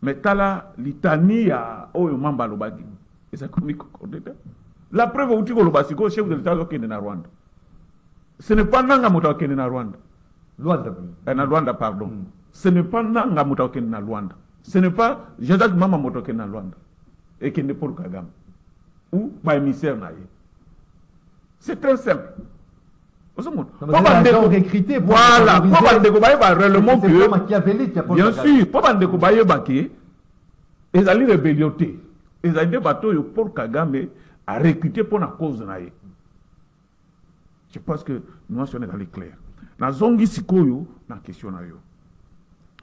mais tala litani ya oyo mamba alobaki ezali komi kokorde te la preuve outi koloba sikoyo chef de l'état azokende na rwanda ce n'est pas nanga moto akende na rwanda. Luanda. eh, na Luanda pardon. Ce n'est pas nanga moto akende na Luanda. Ce n'est pas Jacques Mama moto akende na Luanda. Ekende Paul Kagame. Ou ba émissaire na ye. C'est très simple. L'argent recruté pour voilà. favoriser- po bandeko bayeba réellement que bien sûr po bandeko bayeba ke ezali rébellion te. Ezali nde bato oyo paul kagame arecrute mpo na cause na ye je pense que nuance wana ezali clair nazongi sikoyo na question na yo.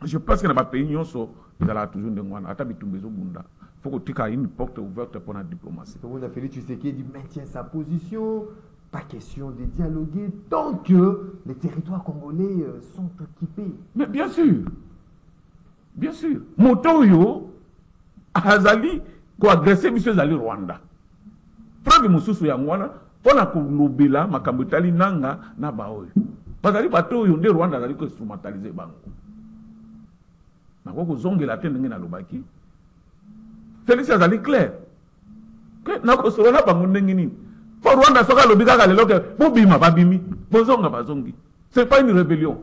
Je pense que na bapays nyonso ezalaka toujours ndenge wana ata bitumba ezobunda fo kotika une porte ouverte mpo na diplomatie. Comme on a Félix Tshisekedi maintient sa position, pas question de dialoguer tant que les territoires congolais euh, sont occupés. mais bien sûr. Bien sûr. Moto oyo azali koagrese biso ezali rwanda. Preuve mosusu yango wana mpo na kolobela makambo etali nanga na baoyo bazali bato oyo nde rwanda azali koinstrumentalize bango. Nako kozongela te ndenge nalobaki. Félix azali nakosolola na bango ndenge nini? Mpo rwanda soki alobi kaka lelo ke bobima babimi bozonga bazongi. C'est pas une rébellion.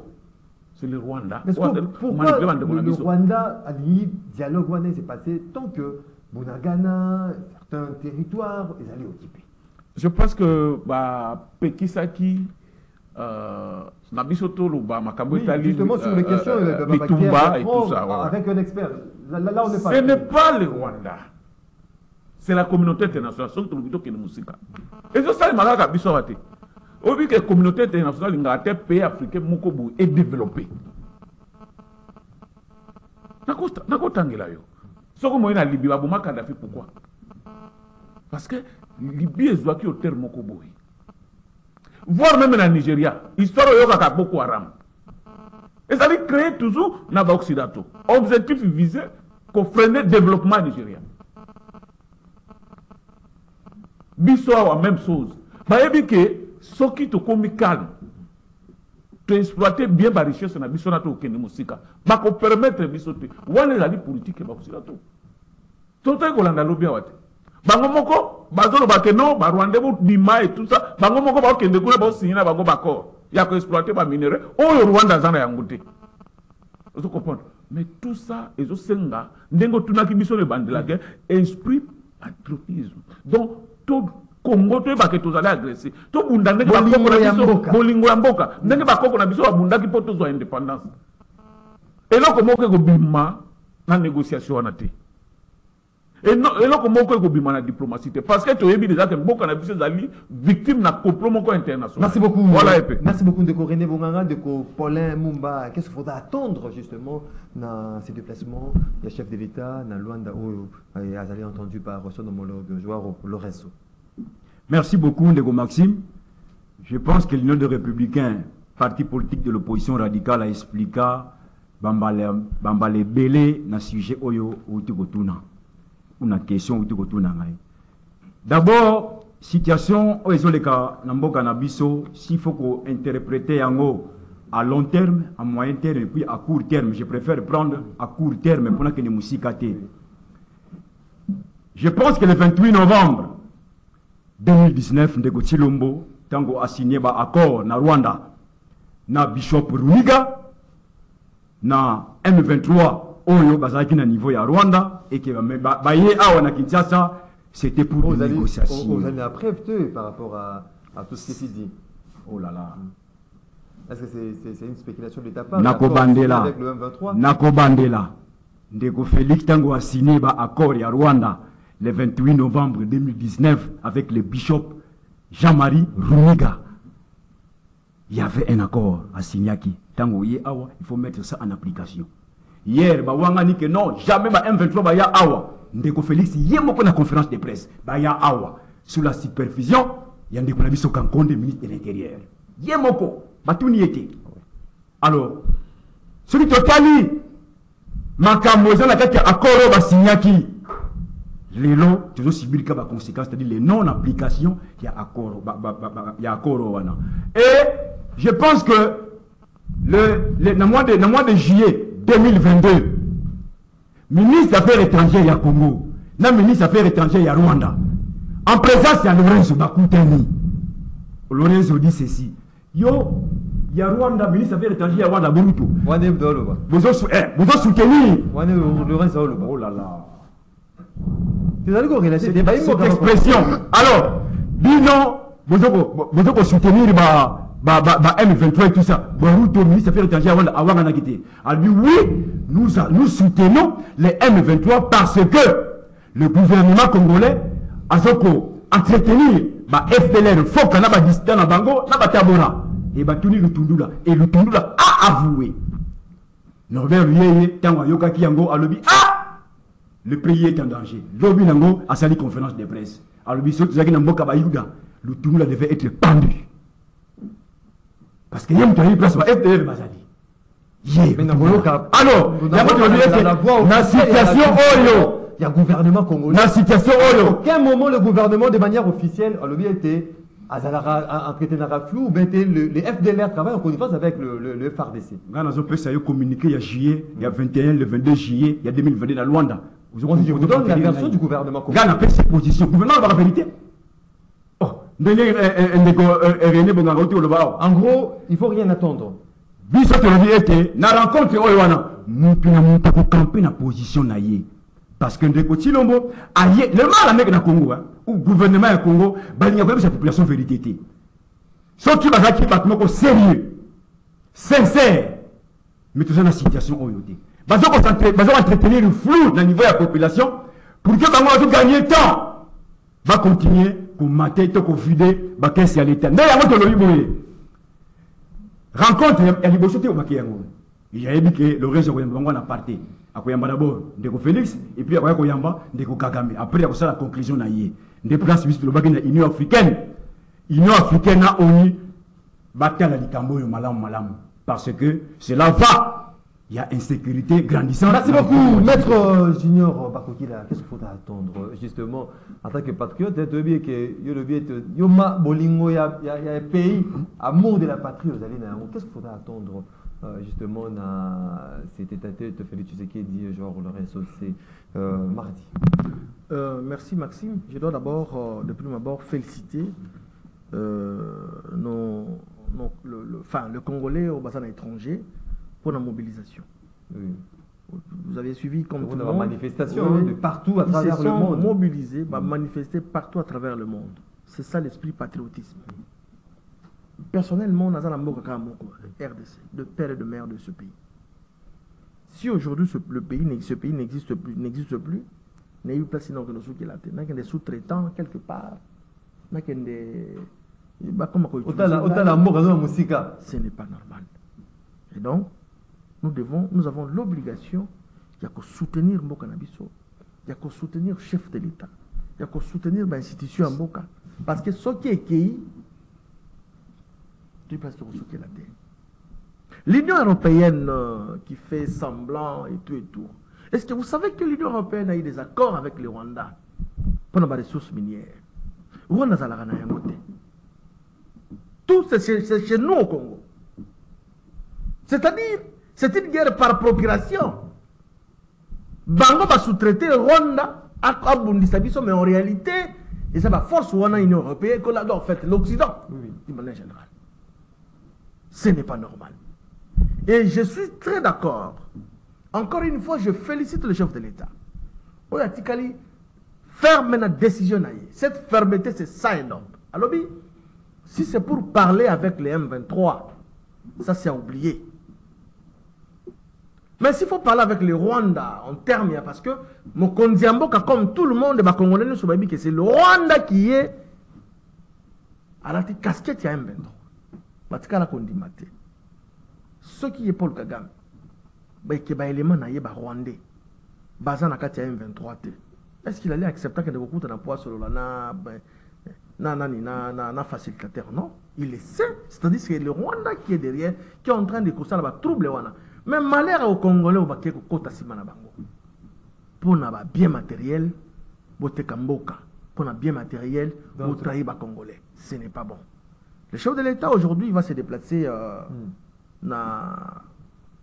C'est le rwanda. Mais pourquoi bandeko le, Rwanda a dit dialogue Rwanda s'est passé tant que Bunagana, certains territoires, ils allaient occupés. Je pense que bapekisaki euh, na biso toloba makambo Oui, etali justement sur les questions euh, euh, euh, et tout ça ouais, avec un expert. Là, on n'est pas. ce n'est pas le rwanda. C'est la communauté internationale soki tolobi tokende mosika ezosalemaka kaka biso awa te oyebi ke communauté internationale elingaka te pays africain nakotangela yo baboma kadafi pourquoi? Parce que libi ezwaki otere moko boye. Voire même na nigeria histoire oyokaka boko haram. Ezali créé toujours na baoccidentaux objectif visé kofrene développement ya nigeria biso awa même chose. Bayebi ke soki tokomi calme toexploite bien barichesse na biso na tokokende mosika bakopermettre biso te. Wana ezali politike ya baoccidentaux totoki kolanda lobi awa te bango moko bazoloba ke non barwandais bobima et tout ça. Bango moko bakokende kuna baosinye na bango baccord ya koexploite baminere oyo rwanda aza na yango te. Ozo comprendre. Mais tout ça ezosenga ndenge otunaki biso na ebandelake esprit patriotisme. Donc to kongo toyebake tozali agressé. Tobunda ndenge Bolingo bakoko na ya biso mboka. bolingo ya mboka. Ndenge bakoko na biso babundaki mpo tozwa indépendance. Eloko moko ekobima na négociation wana te eloko moko ekobima na diplomatie te parce que toyebi déjà ke mboka na biso ezali victime na complot moko international Merci beaucoup. voilà epe Merci beaucoup Ndeko René Bonganga, Ndeko Paulin Mumba. Qu'est-ce qu'il faudra attendre justement dans ces déplacements? Il y a chef de l'État, dans Luanda, où vous avez entendu par son homologue Joao Lorenzo. Merci beaucoup, Ndego Maxime. Je pense que l'Union des Républicains, parti politique de l'opposition radicale, a expliqué Bambale, Bambale Belé na sujet Oyo Outikotuna. D'abord, situation Oezoleka Namboka Nabiso, s'il faut qu'on interpréter yango à long terme, à moyen terme et puis à court terme. Je préfère prendre à court terme pour que nous musikate. Je pense que le 28 novembre 2019 ndeko chilombo tango asigné ba accord na rwanda na bishop runiga na m23 oyo bazalaki na niveau ya rwanda eke baye ba, baye awa na kinshasa c'était pour Vous des négociations. vous allez après tu, par rapport à, à tout ce qui est dit. oh là là. Est-ce que c'est une spéculation de ta part Nako l'accord signé Bandela. Avec le M23? Nakobandela. Ndeko félix tango asigné ba accord ya rwanda le 28 novembre 2019 avec le bishop jean-marie runiga. Il y avait un accord asignaki tango ye awa il faut mettre ça en application hier bawangani ke non jamais ba m23 baya awa. Ndeko félix ye moko na conférence de presse baya awa. Sous la supervision ya ndeko na biso kankonde ministre de l'intérieur. Ye moko batuni ye te alors soki totali makambo eza na kati ya accord oyo basignaki lelo tozosibirika baconséquence c'est-à-dire le non application ya accord ya accord oyo wana. Et je pense que le, le, na, mois de, na mois de juillet 2022 ministre des affaires étrangères ya congo na ministre des affaires étrangères ya rwanda. En présence ya lorenzo bakutani lorenzo dit ceci. Yo ya rwanda ministre des affaires étrangères ya rwanda boruto. Wane Mdoloba. bozo eh, bozo soutenir Lorenzo oh là là. Pas cette expression. Alors, bino, vous avez soutenir ba, ba, ba, ba M23 et tout ça. Baruto, ministre des Affaires étrangères, d'en quitter. Alors, lui, oui, nous, a- nous soutenons les M23 parce que le gouvernement congolais a entretenir ba FDLR, faut qu'on a distant na bango, na ba tabora. Et ba tuni Lutundula. Et Lutundula a avoué. Norbert Yeye, tango ayokaki yango, alobi, ah! le pays est en danger lobi nango asali conférence de presse alobi soki tozalaki na mboka bayuda lutumula devait être pendu parce que ye moto ayebi place ba fdr bazali ye alors yango tolobi la ete na ya situation la- oyo Il y a un gouvernement congolais. na situation oyo aucun moment le gouvernement de manière officielle a été. Traité dans la flou ou bien était le, les FDLR travaillent en connivence avec le, le, le FRDC. nga nazopesa yo communiqué ya juillet ya 21 le 22 juillet ya 2022 na lwanda je vous donne la version du gouvernement congolais. napesi position gouvernement alobaka vérité En gros, il faut rien attendre. biso tolobi ete na rencontre oyo wana mutu na mutu akokampe na position na ye. Parce que ndeko tilombo aye le mal ameke na congo hein, ou gouvernement ya congo balinga koyebisa population vérité. Te soki bazalaki bato moko sérieux sincère. Mais toza na situation oyo te bazo concentre- bazo entretenir flou na niveau ya population pour que bango bazoganye temps. Bacontinue komate to kovide bakese ya leta nde yango tolobi boye rencontre ya- liboso te obaki yango yayebi ke lorenzo akoyamba bango na parte akoyamba d'abord ndeko félix et puis akoya koyamba ndeko kagame. Après akosala conclusion na ye nde place biso tolobaki na union africaine. Union africaine na onu batala likambo oyo malamu malamu parce que cela va il y a insécurité grandissante Merci beaucoup. Maître euh, Junior Bakokila. Qu'est-ce qu'il faudra attendre euh, justement en tant que patriote Tu bien que yo le bien yo ma bolingo ya ya ya pays amour de la patrie. Qu'est-ce qu'il faudra attendre euh, justement na cet état de Félix Tshisekedi genre le reste c'est euh, mardi. Euh, merci Maxime. Je dois d'abord, euh, de prime abord, féliciter euh, nos, nos- le, le- enfin, le Congolais au bassin étranger la mobilisation. Oui. Vous avez suivi comme tout le monde. manifestation Oui, de partout à Ils se travers le monde. mobilisés, bah, manifestés partout à travers le monde. C'est ça l'esprit patriotisme. Personnellement, Nazala Kamoko, RDC, de père et de mère de ce pays. Si aujourd'hui ce, le pays, ce pays n'existe plus, n'existe plus, n'a eu place sinon que nous qui là, n'a des sous-traitants quelque part, n'a des, bah, comment on ce n'est pas normal. Et donc, nous, devons, nous avons l'obligation de soutenir Mboka Nabiso, de soutenir le chef de l'État, de soutenir l'institution Mboka. Parce que ce qui est qui, tu passes sur ce qui est la terre. L'Union européenne euh, qui fait semblant et tout et tout. Est-ce que vous savez que l'Union européenne a eu des accords avec le Rwanda pour les ressources minières? Rwanda zalaka na yango te. Tout c'est chez, chez nous au Congo. C'est-à-dire, c'est une guerre par procuration. Bango va sous-traiter Rwanda à Bundisa mais en réalité, et ça va force wana Union européenne que là, en fait, l'Occident, d'une manière générale. Ce n'est pas normal. Et je suis très d'accord. Encore une fois, je félicite le chef de l'État. Oya Tikali, ferme la décision. Cette fermeté, c'est ça énorme. Alors, si c'est pour parler avec les M23, ça c'est à oublier. Mais s'il faut parler avec le Rwanda en termes, il y a- parce que Mokonzi comme tout le monde, bah, que c'est le Rwanda qui est à la casquette, il y a M23. batikala kondima te soki ye paul kagame bayeke baélément na ye barwandais baza na kati ya m23 te est ce qu'il allait accepter akende kokuta na po asolola na ben, na nani na, na, na facilitateur? Non. Il le sait c'est à dire c'est le rwanda qui est derrière qui est en train de kosala batrouble wana mais malheur au congolais oyo bakei kokota nsima na bango. Mpo na babien matériel boteka mboka. Mpo na bien matériel Donc, botrahi bacongolais ce n'est pas bon. Le chef de l'état aujourd'hui il va se déplacer euh, na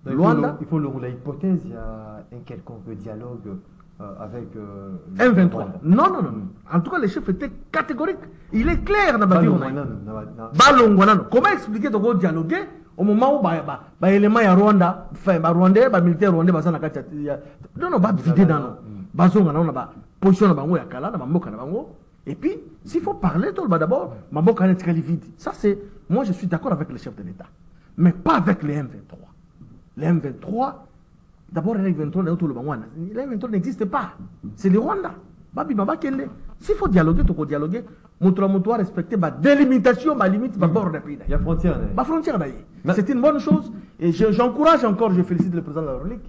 Donc, il faut Luanda. le- Il faut le- l'hypothèse, il y a un quelconque dialogue euh, avec euh, le M23 Rwanda. non non non en tout cas le chef était catégorique. Il est clair na Balo babiro na ye. mwana, na- na- balongwa nano comment expliquer toko dialoguer au moment où ba- ba- baélément ya rwanda enfin barwandais bamilitaire rwandais baza na kati ya- non bavide nano. Bazonga nano na baposition na bango ya kala na bamboka na bango. Et puis s'il faut parler toloba d'abord mamboka wana etikali vide. Ça c'est moi je suis d'accord avec le chef de l'état. Mais pas avec les m23. Les m23 d'abord les m23 nayo toloba ngo wana les m23 n'existe pas. C'est le rwanda babima bakende s'il faut dialoguer toko dialoguer moto na moto a respecter badélimitation balimite babord na pays na Il y a frontière. né? ma frontière d'ailleurs. Mais- C'est une bonne chose et je- j'encourage encore, je félicite le président de la République.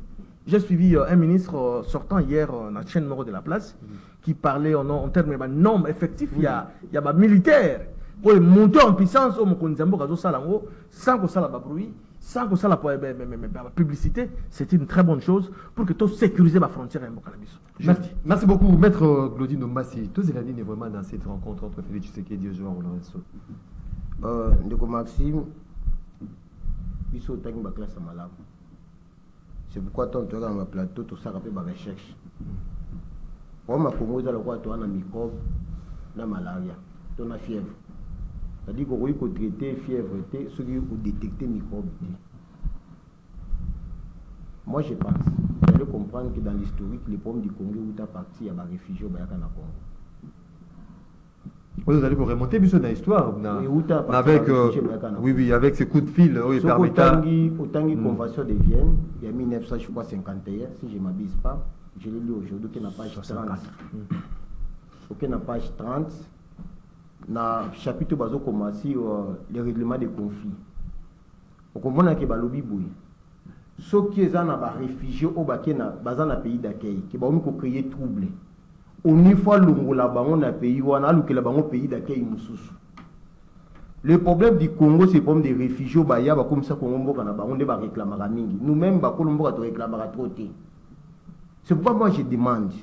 J'ai suivi euh, un ministre euh, sortant hier euh, dans la chaîne numéro de la place qui parlait en, en termes de nombre effectif. Il y a, il y a des militaires pour monter en puissance au Gazo Salango sans que ça la bruit, sans que ça la publicité. C'est une très bonne chose pour que tout sécuriser ma frontière cannabis. Je Merci, merci. Beaucoup, Maître Claudine Massi. Tous les années, vraiment dans cette rencontre entre Félix Tshisekedi et Joao Lorenzo. Euh, ndeko maxime biso ya malamu. C'est pourquoi ntango toyaka na baplateau tosaka mpe barecherche po makongo eza lokola toza na microbe na malaria. To na fièvre. C'est-à-dire kokoki kotraite fièvre te soki odétecte microbe. Te moi je pense allez comprendre que dans l'historique les problèmes du congo euta parti ya baréfugie bayaka na congo. Vous allez vous remonter biso dans l'histoire. na- Oui, avec, que euh, oui, oui, avec ces coups de fil, oui, permettant. otangi otangi convention de vienne ya 1951 si je m'abuse pas je l'ai lu aujourd'hui oke na page 30 oke na page 30 na chapitre oyo bazokoma si euh, le règlement de conflit okomona ke balobi boye soki eza na baréfugie oyo bake na baza na pays d'accueil ke baomi kocréer trouble. Oni fo alongola bango na pays wana alukela bango pays d'accueil mosusu. Le problème du congo c'est problème des réfugiés oyo baya bakomisa kongo mboka na bango nde baréclamaka mingi. Nous-mêmes bakolo mboka toréclamaka trop te. C'est pourquoi moi je demande.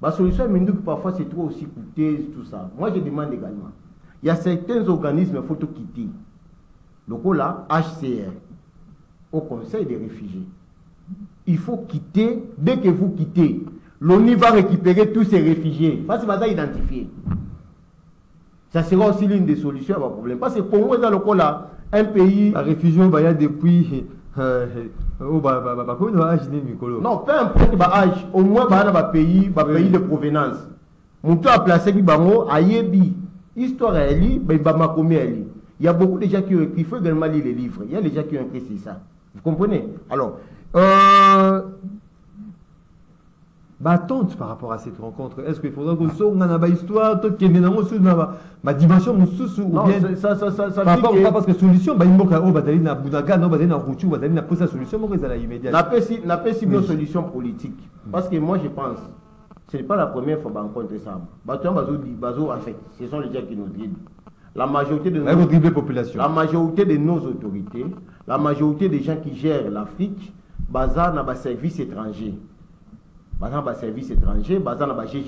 Basolution ya minduki parfois c'est trop aussi coûteuse tout ça. Moi je demande également. Il y a certains organismes faut toquitter lokola hcr au conseil des réfugiés il faut quitter dès que vous quittez l'ONU va récupérer tous ces réfugiés. Parce va identifier. Ça sera aussi l'une des solutions à mon problème. Parce que Congo est dans le là, un pays. Les réfugiés, il y a depuis. Non, peu importe l'âge, au moins, a un pays, pays de provenance. Mon a placé Bango, Ayebi, histoire à Eli, Bamakomi Eli. Il y a beaucoup de gens qui ont écrit, il faut également lire les livres. Il y a des gens qui ont écrit c'est ça. Vous comprenez Alors, euh, ma tante par rapport à cette rencontre Est-ce qu'il faudra que soit on a histoire, toi qui est ma dimension ou bien ça ça ça ça par rapport pas parce que solution bah il manque oh bah na bunaga non bah na ruchu bah na poser solution moi ça la immédiate. N'a pas si n'a pas si une solution politique parce que moi je pense ce n'est pas la première fois qu'on rencontre ça. Bah tu bazo bazo en fait ce sont les gens qui nous disent la majorité de nos, population. la majorité de nos autorités, la majorité des gens qui gèrent l'Afrique, basent dans les services étrangers. Baza na service étranger baza na bagcc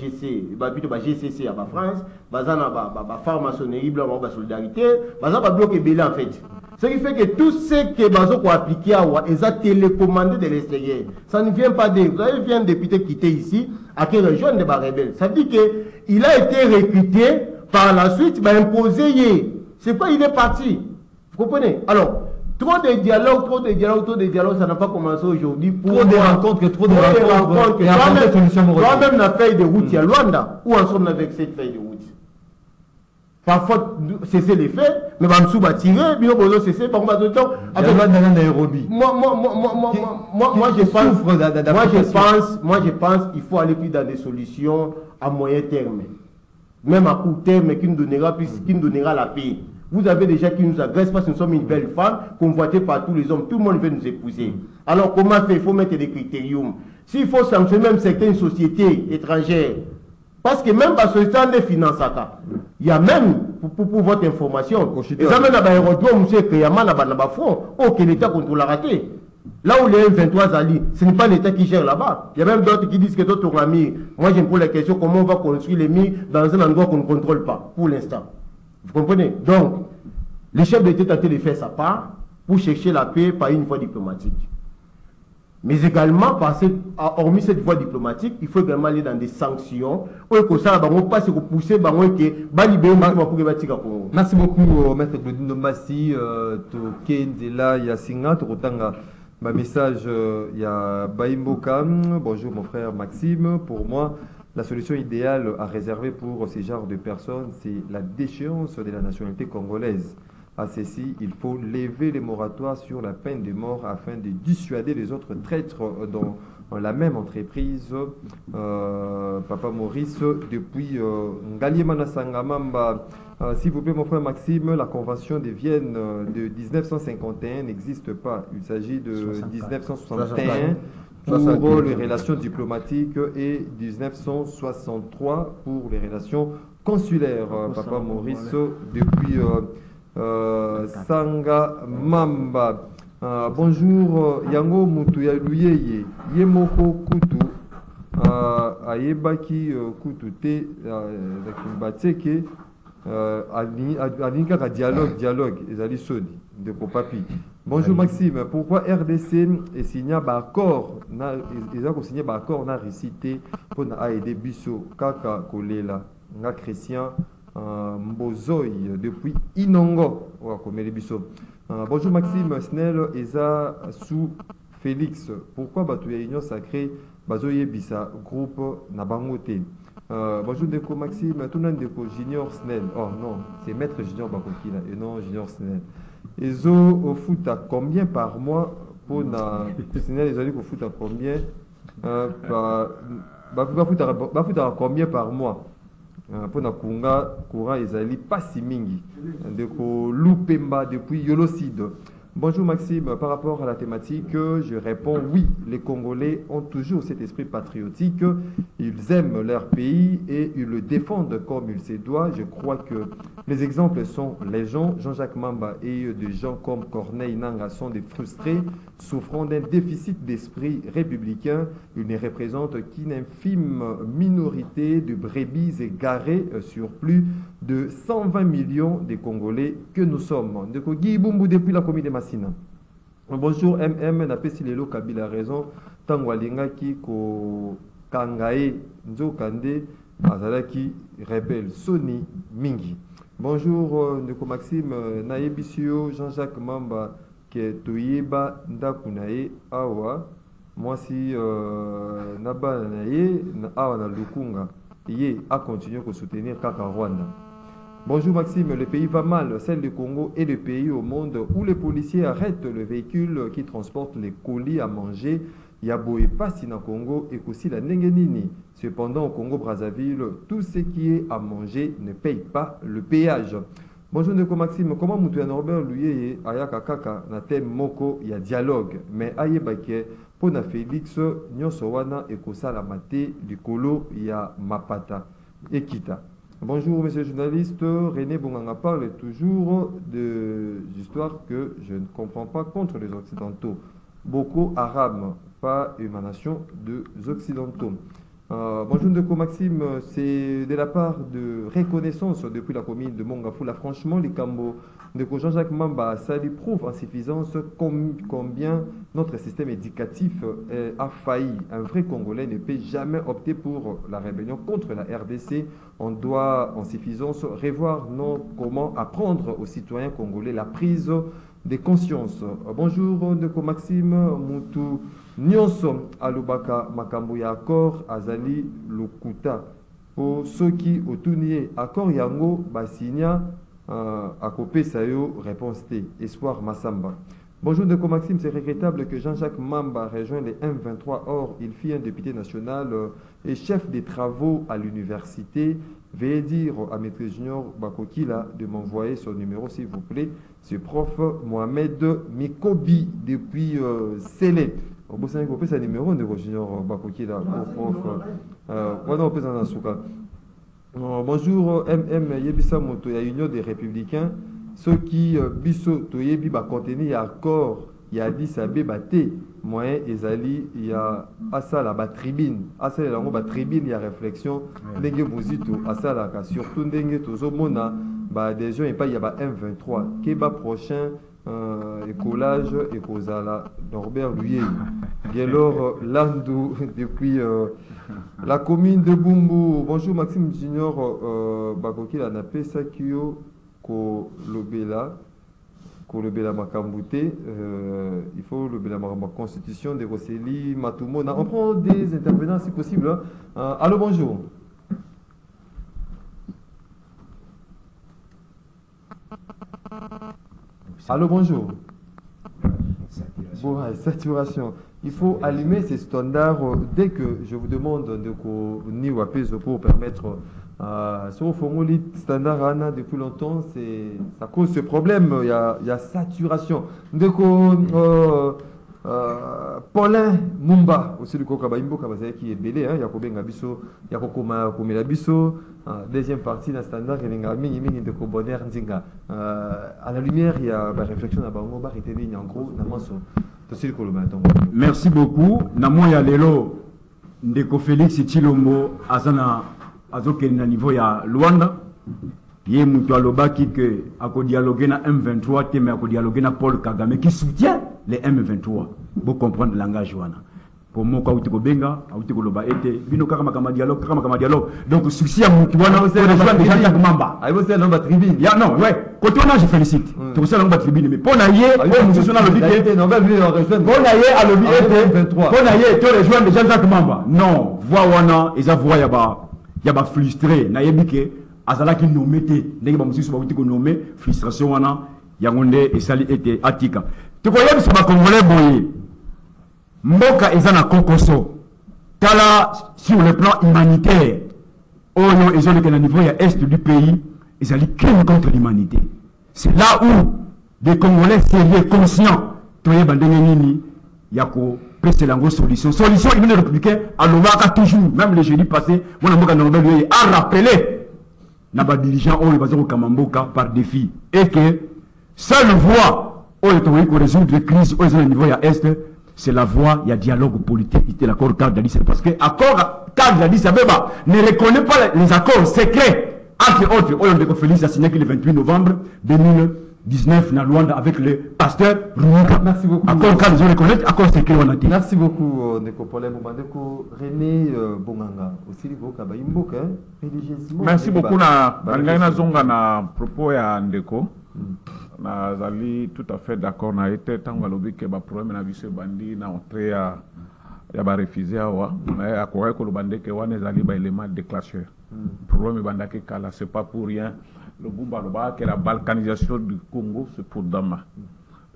plutôt bagcc ya bafrance baza na bafarmaçonnerie blanc ba solidarité baza babloke ebele en fait. Ce qui fait que tout ce que bazo koappliquer awa eza télécommandé de l'extérieur. Ça ne vient pas de vous avez vu un député quitter ici à qui rejoindre des rebelles ça veut dire que il a été recruté par la suite baimposer ye c'est quoi il est parti vous comprenez? Alors Trop de dialogues, trop de dialogues, trop de dialogues, ça n'a pas commencé aujourd'hui. Trop de rencontres, trop de rencontres. Toi-même, la feuille de route, il y a Luanda. Où en sommes avec cette feuille de route? Parfois, cesser les faits, mais Bamsou va tirer, bien besoin cesser, par contre, temps. Nairobi. Moi, moi, moi, moi, moi, moi, moi, je pense, moi, je pense, moi, je pense, il faut aller plus dans des solutions à moyen terme. Même à court terme, qui nous donnera, plus, qui nous donnera la paix. Vous avez gens qui nous agressent parce que nous sommes une belle femme, convoitée par tous les hommes. Tout le monde veut nous épouser. Alors comment faire? Il faut mettre des critériums. S'il faut sanctionner même certaines sociétés étrangères, parce que même la société en finance, il y a même, pour, pour, votre information, ça même dans l'aérodrome, monsieur Kayama, dans front, oh, que l'État contrôle la raté. Là où les M23 Ali, ce n'est pas l'État qui gère là-bas. Il y a même d'autres qui disent que d'autres ont mis. Moi, je me pose la question comment on va construire les mines dans un endroit qu'on ne contrôle pas, pour l'instant. Vous comprenez? Donc, le chef d'État a de faire sa part pour chercher la paix par une voie diplomatique. Mais également, hormis cette voie diplomatique, il faut également aller dans des sanctions. Merci beaucoup, euh, Maître Claudine Massi, euh, Kenzela Yasinga, Ma message, euh, il y a Baimboka. Bonjour mon frère Maxime. Pour moi, la solution idéale à réserver pour ces genres de personnes, c'est la déchéance de la nationalité congolaise. À ceci, il faut lever les moratoires sur la peine de mort afin de dissuader les autres traîtres dans la même entreprise. Euh, Papa Maurice, depuis euh, Ngaliemana Sangamamba, euh, s'il vous plaît, mon frère Maxime, la convention de Vienne de 1951 n'existe pas. Il s'agit de 1961 pour les relations diplomatiques et 1963 pour les relations consulaires. Papa Maurice, depuis euh, euh, Sanga Mamba. Euh, bonjour, Yango Mutu Yaluyeye, Yemoko Kutu, Ayebaki Kutu Te, Batseke, alingi kaka dialogue dialogue ezali soni ndeko papi bonjour maxime. Pourquoi rdc esinya baaccord eza kosinya baaccord na russie te mpona aide biso kaka kolela nga christian uh, mbozoi depuis inongo oyo akomeli biso uh, bonjour maxime snel eza sous félix. Pourquoi bato ya union sacré bazoyebisa groupe na bango te? Euh, bonjour Ndeko Maxime, tout le monde Junior Snell. Oh non, c'est Maître Junior Bakokina et non Junior Snell. Ezo au foot à combien par mois? Pour na Snell au foot à combien? Euh, par foot à combien par mois? Euh, pour na kunga courant ezali pas si mingi depuis Yolocide Bonjour Maxime, par rapport à la thématique, je réponds oui, les Congolais ont toujours cet esprit patriotique, ils aiment leur pays et ils le défendent comme il se doit. Je crois que les exemples sont les gens, Jean-Jacques Mamba et des gens comme Corneille Nanga sont des frustrés, souffrant d'un déficit d'esprit républicain. Ils ne représentent qu'une infime minorité de brebis égarées sur plus de 120 millions de Congolais que nous sommes. De Guy Bumbu depuis la commune de Massina. Bonjour MM, raison. Tango alingaki ko kanga ye nzoka nde azalaki rebelle soni mingi bonjour euh, ndeko maxime euh, nayebisi yo jean-jacques mamba ke toyeba ndako na ye awa mwasi uh, na bana na ye na awa na lukunga ye acontinue kosoutenir kaka rwanda Bonjour Maxime, le pays va mal. Celle du Congo est le pays au monde où les policiers arrêtent le véhicule qui transporte les colis à manger. Yaboé passe na Congo et aussi la Nengenini. Cependant, au Congo-Brazzaville, tout ce qui est à manger ne paye pas le péage. Bonjour Ndeko Maxime, comment Moutou ya Norbert Luyeye ayaka kaka na thème moko ya dialogue? Mais ayebake mpo na Félix nyonso wana ekosalama te likolo ya mapata ekita. Bonjour, monsieur le journaliste. René Bonganga parle toujours de histoires que je ne comprends pas contre les Occidentaux. Boko Haram, pas émanation des Occidentaux. Euh, bonjour, Ndeko Maxime. C'est de la part de reconnaissance depuis la commune de Mongafoula. Franchement, les Cambo de Jean-Jacques Mamba, ça lui prouve en suffisance com- combien notre système éducatif euh, a failli. Un vrai Congolais ne peut jamais opter pour la rébellion contre la RDC. On doit en suffisance revoir non, comment apprendre aux citoyens congolais la prise de conscience. Euh, Bonjour, Ndeko Maxime Moutou. Nyonso alobaka makambo ya accord azali lokuta po soki otuni ye accord yango basinya euh, akopesa réponse te espoir masamba bonjour ndeko maxime c'est regrettable que jean-jacques mamba rejoigne les m23. Or il fit un député national euh, et chef des travaux à l'université. Veuillez dire à maître junior bakokila de m'envoyer son numéro s'il vous plaît. Ce prof mohamed mikobi depuis euh, sele obosani kopesa numéro ndeko junior bakokila o prof. euh, wana opesa na suka. Euh, bonjour mm yebisa moto ya union des républicains. Soki euh, biso toyebi bacontenu ya accord ya addis abeba te moyen ezali ya asala batribune asalela yango batribune ya réflexion. Ndenge bozito asalaka surtout ndenge tozomona baadhésion epai ya ba m23. Keba prochain euh, écolage ekozala norbert luyei gelor landu depuis euh, la commune de Bumbu. Bonjour Maxime Junior euh, Bakokila napesaki yo kolobela kolobela makambo te euh, il faut lobela makambo ya constitution de Roseli Matumona. On prend des intervenants si possible. hein. Allô bonjour. Allô bonjour. Bon, ouais, saturation. Il faut allumer ces standards euh, dès que je vous demande de ni pour permettre euh, sur Fongoli standard Anna depuis longtemps, ça cause ce problème. Il y a, saturation. Euh, euh, Paulin Mumba Baimbo Kabazaya qui est belé, hein, Yakobenga Biso, Yakokoma Komela Biso, euh, deuxième partie d'un standard Kelinga Mingi Mingi de Bonheur Nzinga. Euh, à la lumière, il y a une réflexion à Bango Bar et en gros, Namaso. Tosili Koloba, attends. merci beaucoup na moi ya lelo ndeko félix chilombo aza na azokende na niveau ya lwanda ye moto alobaki ke na m23 te me na paul kagame qui soutient les m23 bocomprendre langage wana po moko auti kobenga auti koloba ete bino kaka makambo ya dialogue kaka makambo ya dialogue donc succès ya motu wana rejoindre jean-jacques mamba. Ah, faut faire tribune. ya non ouais. Côté wana je félicite. Tokosala yango batribune mais mpo na ye oyo mosusu na alobi te mpo na ye alobi Ah, ete. 23. mpo na ye to rejoindre jean jacques mamba. Non voi wana eza voi ya ba ya bafrustre nayebi ke azalaki nome te ndenge bamosusu bauti konome frustration wana yango nde esali ete atika. Tokoyebisa bakongolais boye. Mboka eza na kokoso. Tala sur le plan humanitaire. Oyo ezoleka na niveau ya est du pays ezali crime contre l'humanité. C'est là où des congolais sérieux conscients toyeba ndenge nini ya kopesela yango solution. Solution union républicain alobaka toujours même le jeudi passé mwana mboka norbel oyo a rappelé na badirigeant oyo baza kokama mboka par défi. Que seule voie oyo tokoki korésoudre crise oyo eza na niveau ya est c'est la voie ya dialogue politique de l'accord Abeba parce que accord cadre d'Addis Abeba ne reconnaît pas les accords secrets entre autres oyo ndeko félix a signé le 28 novembre 19 na Luanda avec le pasteur Runika. Merci beaucoup. Accord je reconnais, accord sécurité on a été. Merci beaucoup, euh, Ndeko Paulin Boumandeko. René euh, Bonganga, aussi les Boka Baimboka, hein, religieusement. merci beaucoup na nalingai ba- nazonga na propos ndeko nazali tout à fait d'accord na ye te ntango alobi ke baproblème na biso ebandi na entrée ya ya barefugie awa. Mais akokaki koloba ndeke wana ezali baélément déclencheur. Problème ebandaki kala c'est pas pour rien. Lobumba alobaka ke la balkanisation du congo c'est pour dama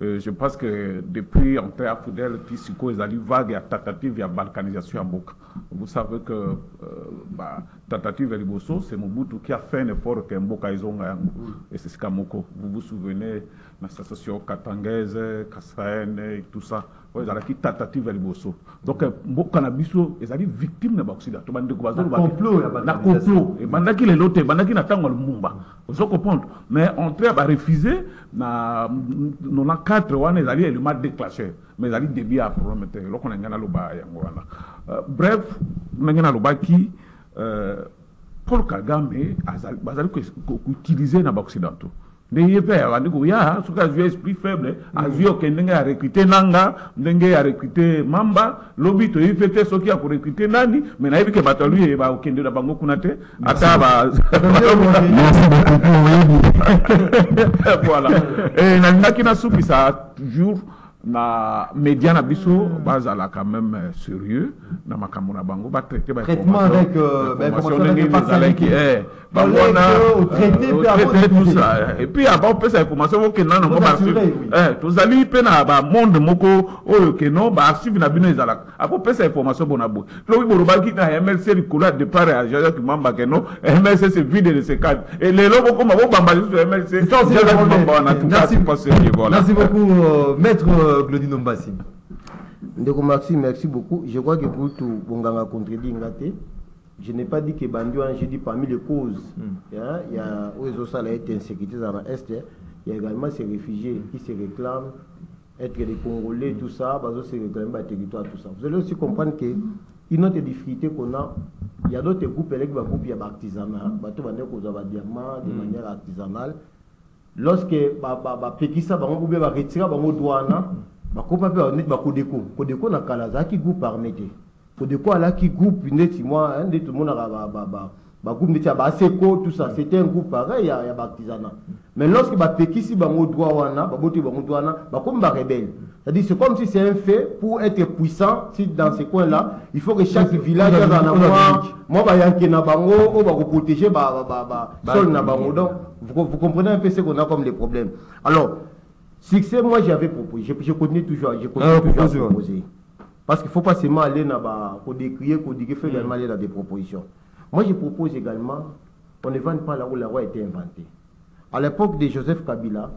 Euh, je pense que depuis entrée à Fidel, puis siko ezali vague ya tentative ya balkanisation ya mboka. Vous savez que euh, bah, tentative ya liboso, c'est Mobutu qui a fait un effort que mboka ezonga yango. Et c'est ce moko. Vous vous souvenez la sensation katangaise, kasaene et tout ça. Oyo ezalaki tentative ya liboso donc eh, mboka na biso ezali victime na baoccident to bandeko bazoloba. te. complot ya na balkanisation. complot. Ebandaki lelo te ebandaki na ntango ya lumumba ozo comprendre. Mais entré ya barefuse na 94 wana ezali élément déclencheur mais ezali début ya problème te eloko na ngai naloba yango wana Euh, bref ndenge nalobaki euh, paul kagame azali- bazali koutilize na baoccidentaux nde ye mpe abandi koya soki azwi esprit faible azwi oke ndenge ya recrute nanga ndenge ya recrute mamba lobi toyebi mpe te soki akorecrute nani me nayebi ke bato alui bakokende na bango kuna te. Ata voilà. Eh, nalingaki nasukisa toujours na média na biso bazala quand même euh, sérieux. Na makambo na bango batraite ba Traitement information- avec, euh, ba information information ndenge avec ezalaki partialité. eh, bango Fallait wana. que otraite euh, pe avant otraite de tout ça. et puis aba opesa information okenda nango. Eh, tozali mpe na bamonde moko oyo keno baarchive na bino ezalaka. Akopesa information bona boye. Lobi bolobaki na mlc likolo ya départ ya jacques mamba keno. Mlc se vide de ses cadres et lelo bokoma bobamba lisusu ya mlc C'est ça aussi le jacques problème. mamba wana tuka Merci, pas sérieux voilà. Merci beaucoup, euh, Maître euh. Ndeko Maxi, merci beaucoup. Je crois que pour tout Bonganga contredit Ngate, je n'ai pas dit que Bandiouan, j'ai dit parmi les causes. hein, Il y a aux ça a été insécurité dans l'Est. Il y a également ces réfugiés qui se réclament être des Congolais, tout ça, parce que se réclament le territoire, tout ça. Vous allez aussi comprendre que une autre difficulté qu'on a, il y a d'autres groupes, les groupes il y a artisanat, bateau bandé qu'on a diamant de manière artisanale. Lorsque bapekisa bango ube baretira bango dwana bakóma mpe neti bakodeko kodeko na kala azalaki groupe armé te? Kodeko alaki groupe neti mwa nde tomonaka neti ya baseko tout ça c'était un groupe pareil ya, ya baartisanat mais lorsque bapekisi bango droit wana baboti bango droit wana bakomi barebelle. C'est-à-dire c'est comme si c'est un fait pour être puissant si dans ce coin là il faut que chaque village aza na mwa mwa bayanke na bango oyo bakoprotéger basol na bango. Donc vous, vous comprenez un peu ce qu'on a comme les problèmes. Alors succès moi j'avais proposé je, je continue toujours je continue Ah, toujours à proposer. Parce qu'il faut pas seulement aller dans ba décrier il faut également aller dans des propositions moi je propose également on ne vende pas là où la roi a été inventé à l'époque de Joseph Kabila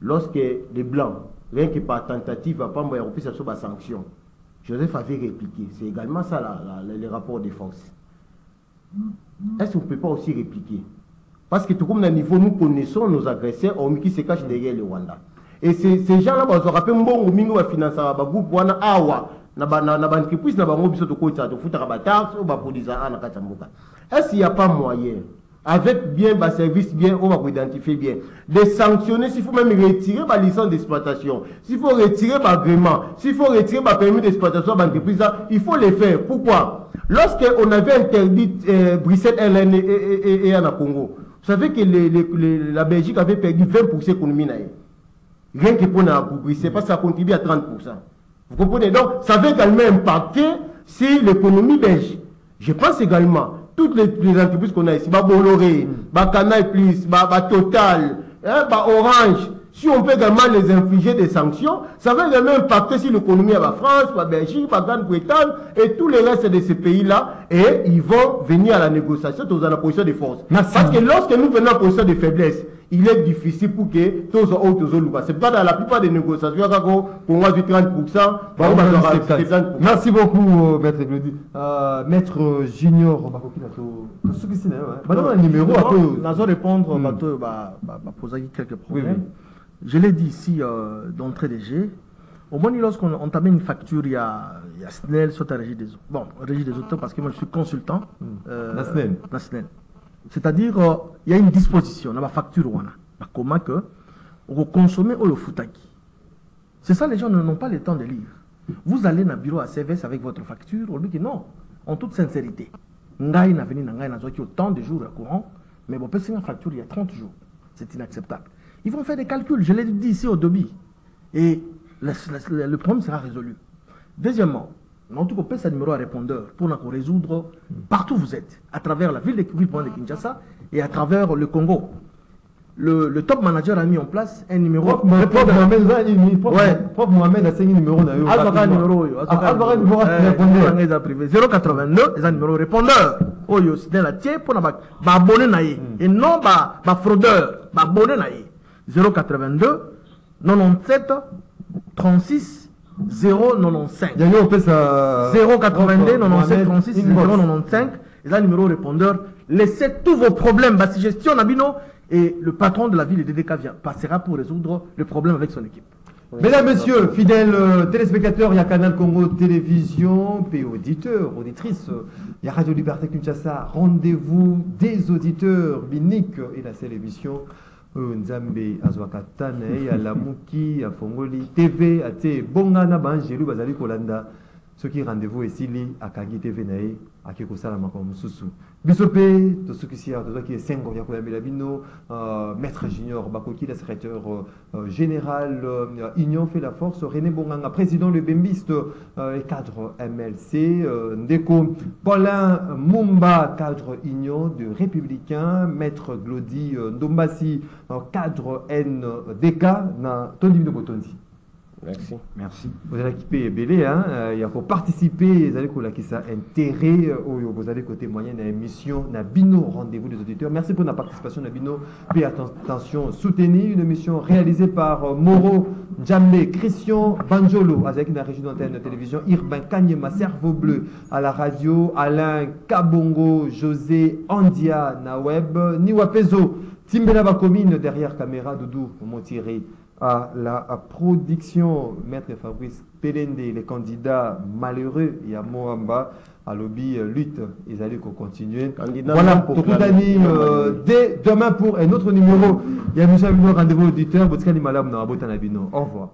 lorsque les blancs rien que par tentative à et repris sur sanction Joseph avait répliqué. C'est également ça la, la, les rapports de force est-ce qu'on ne peut pas aussi répliquer? Parce que tout comme à niveau, nous connaissons nos agresseurs, hommes qui se cachent derrière le Rwanda. Et ces, gens-là, on rappelle mbongo mingi wa financer ba groupe wana awa na na, na na bango biso mboka. Est-ce qu'il n'y a pas moyen avec bien ba service bien on va ko identifier bien de sanctionner s'il faut même retirer ba licence d'exploitation, s'il faut retirer ba agrément, s'il faut retirer ba permis d'exploitation là, il faut le faire. Pourquoi? Lorsqu'on avait interdit euh, et, en Congo, vous savez que la Belgique avait perdu 20% d'économie. Rien que pour la Bruxelles, parce que ça contribue à 30%. Vous comprenez? Donc, ça va également impacter sur l'économie belge. Je pense également, toutes les, entreprises qu'on a ici, bah Bolloré, bah Canal Plus, bah, bah Total, hein, Orange, si on peut également les infliger des sanctions, ça va également impacter sur l'économie à la France, la Belgique, la Grande-Bretagne et tous les restes de ces pays-là. Et ils vont venir à la négociation dans la position de force. Merci. Parce que lorsque nous venons en position de faiblesse, il est difficile pour que tous autres autres C'est pas dans la plupart des négociations, pour moi, du 30%, bah, on va avoir 70%. Merci beaucoup, euh, Maître Glody. Euh, Maître euh, Junior na yo, hein. Bah, non, un numéro à peu. nazo répondre Hmm. bato bapozaki quelques Oui, problèmes oui. Je l'ai dit ici euh, d'entrée de jeu au moins lorsqu'on on t'amène une facture il y a, il y a SNEL sur ta régie des eaux bon régie des eaux parce que moi je suis consultant euh, SNEL. na SNEL. c'est-à-dire euh, il y a une disposition dans ma facture wana comment que consommer au futaki. C'est ça, les gens n'ont pas le temps de lire. Vous allez dans le bureau à CVS avec votre facture, on lui dit non, en toute sincérité. Ngai n'a venu n'a autant de jours à courant, mais bon, peut une facture il y a 30 jours. C'est inacceptable. Ils vont faire des calculs, je l'ai dit ici au Dobi. Et le, le, le problème sera résolu. Deuxièmement, en tout cas, un numéro à répondeur pour nous résoudre partout où vous êtes, à travers la ville de, ville de Kinshasa et à travers le Congo. Le, le, top manager a mis en place un numéro. Prof Mohamed, a signé numéro. Alvara numéro. Alvara numéro répondeur. 082, c'est un numéro répondeur. Oyo, c'est la tienne pour nous abonner naïe. Et non, bah, bah, fraudeur, bah, abonner naïe. 082, 97, 36, 095. 082 97 36 095. Et là, numéro répondeur. Laissez tous vos problèmes. Bah, si gestion Nabino et le patron de la ville de DDK vient, passera pour résoudre le problème avec son équipe. Mesdames, Messieurs, fidèles euh, téléspectateurs, il y a Canal Congo Télévision, puis auditeurs, auditrices, il y a Radio Liberté Kinshasa, rendez-vous des auditeurs, Binique et la télévision. Oyo nzambe azwaka na ye alamuki afongoli. Tv atie bonga na baangelu bazali kolanda soki rendez-vous esili akangi tv na ye ake kosala makambo mosusu. Biso mpe tosukisi awa tozwaki esengo bino uh, maître junior bakoki la secrétaire uh, général uh, union fait la force rené bonganga président le bembiste et cadre mlc ndeko paulin mumba cadre union de républicain maître glody ndombasi cadre ndk na tondi bino botondi Merci. Merci. Vous allez équiper belé, hein. Il faut participer, vous allez collaquer ça intérêt, vous allez témoigner dans l'émission, dans Bino Rendez-vous des auditeurs. Merci pour la participation dans Bino. Attention, soutenir une émission réalisée par Moro Djambe, Christian Banjolo, avec la régie d'antenne de télévision, Irvin Kanyema, Cerveau Bleu, à la radio, Alain Kabongo, José Andia, na web, Niwapezo, Timbela commune derrière caméra, Doudou, Montiré à la production Maître Fabrice Pelende, les candidats malheureux, il y a Moamba, à lobby lutte, ils allaient continuer. Voilà, pour euh, dès demain pour un autre numéro. Il y a un rendez-vous auditeur, Malam, Au revoir.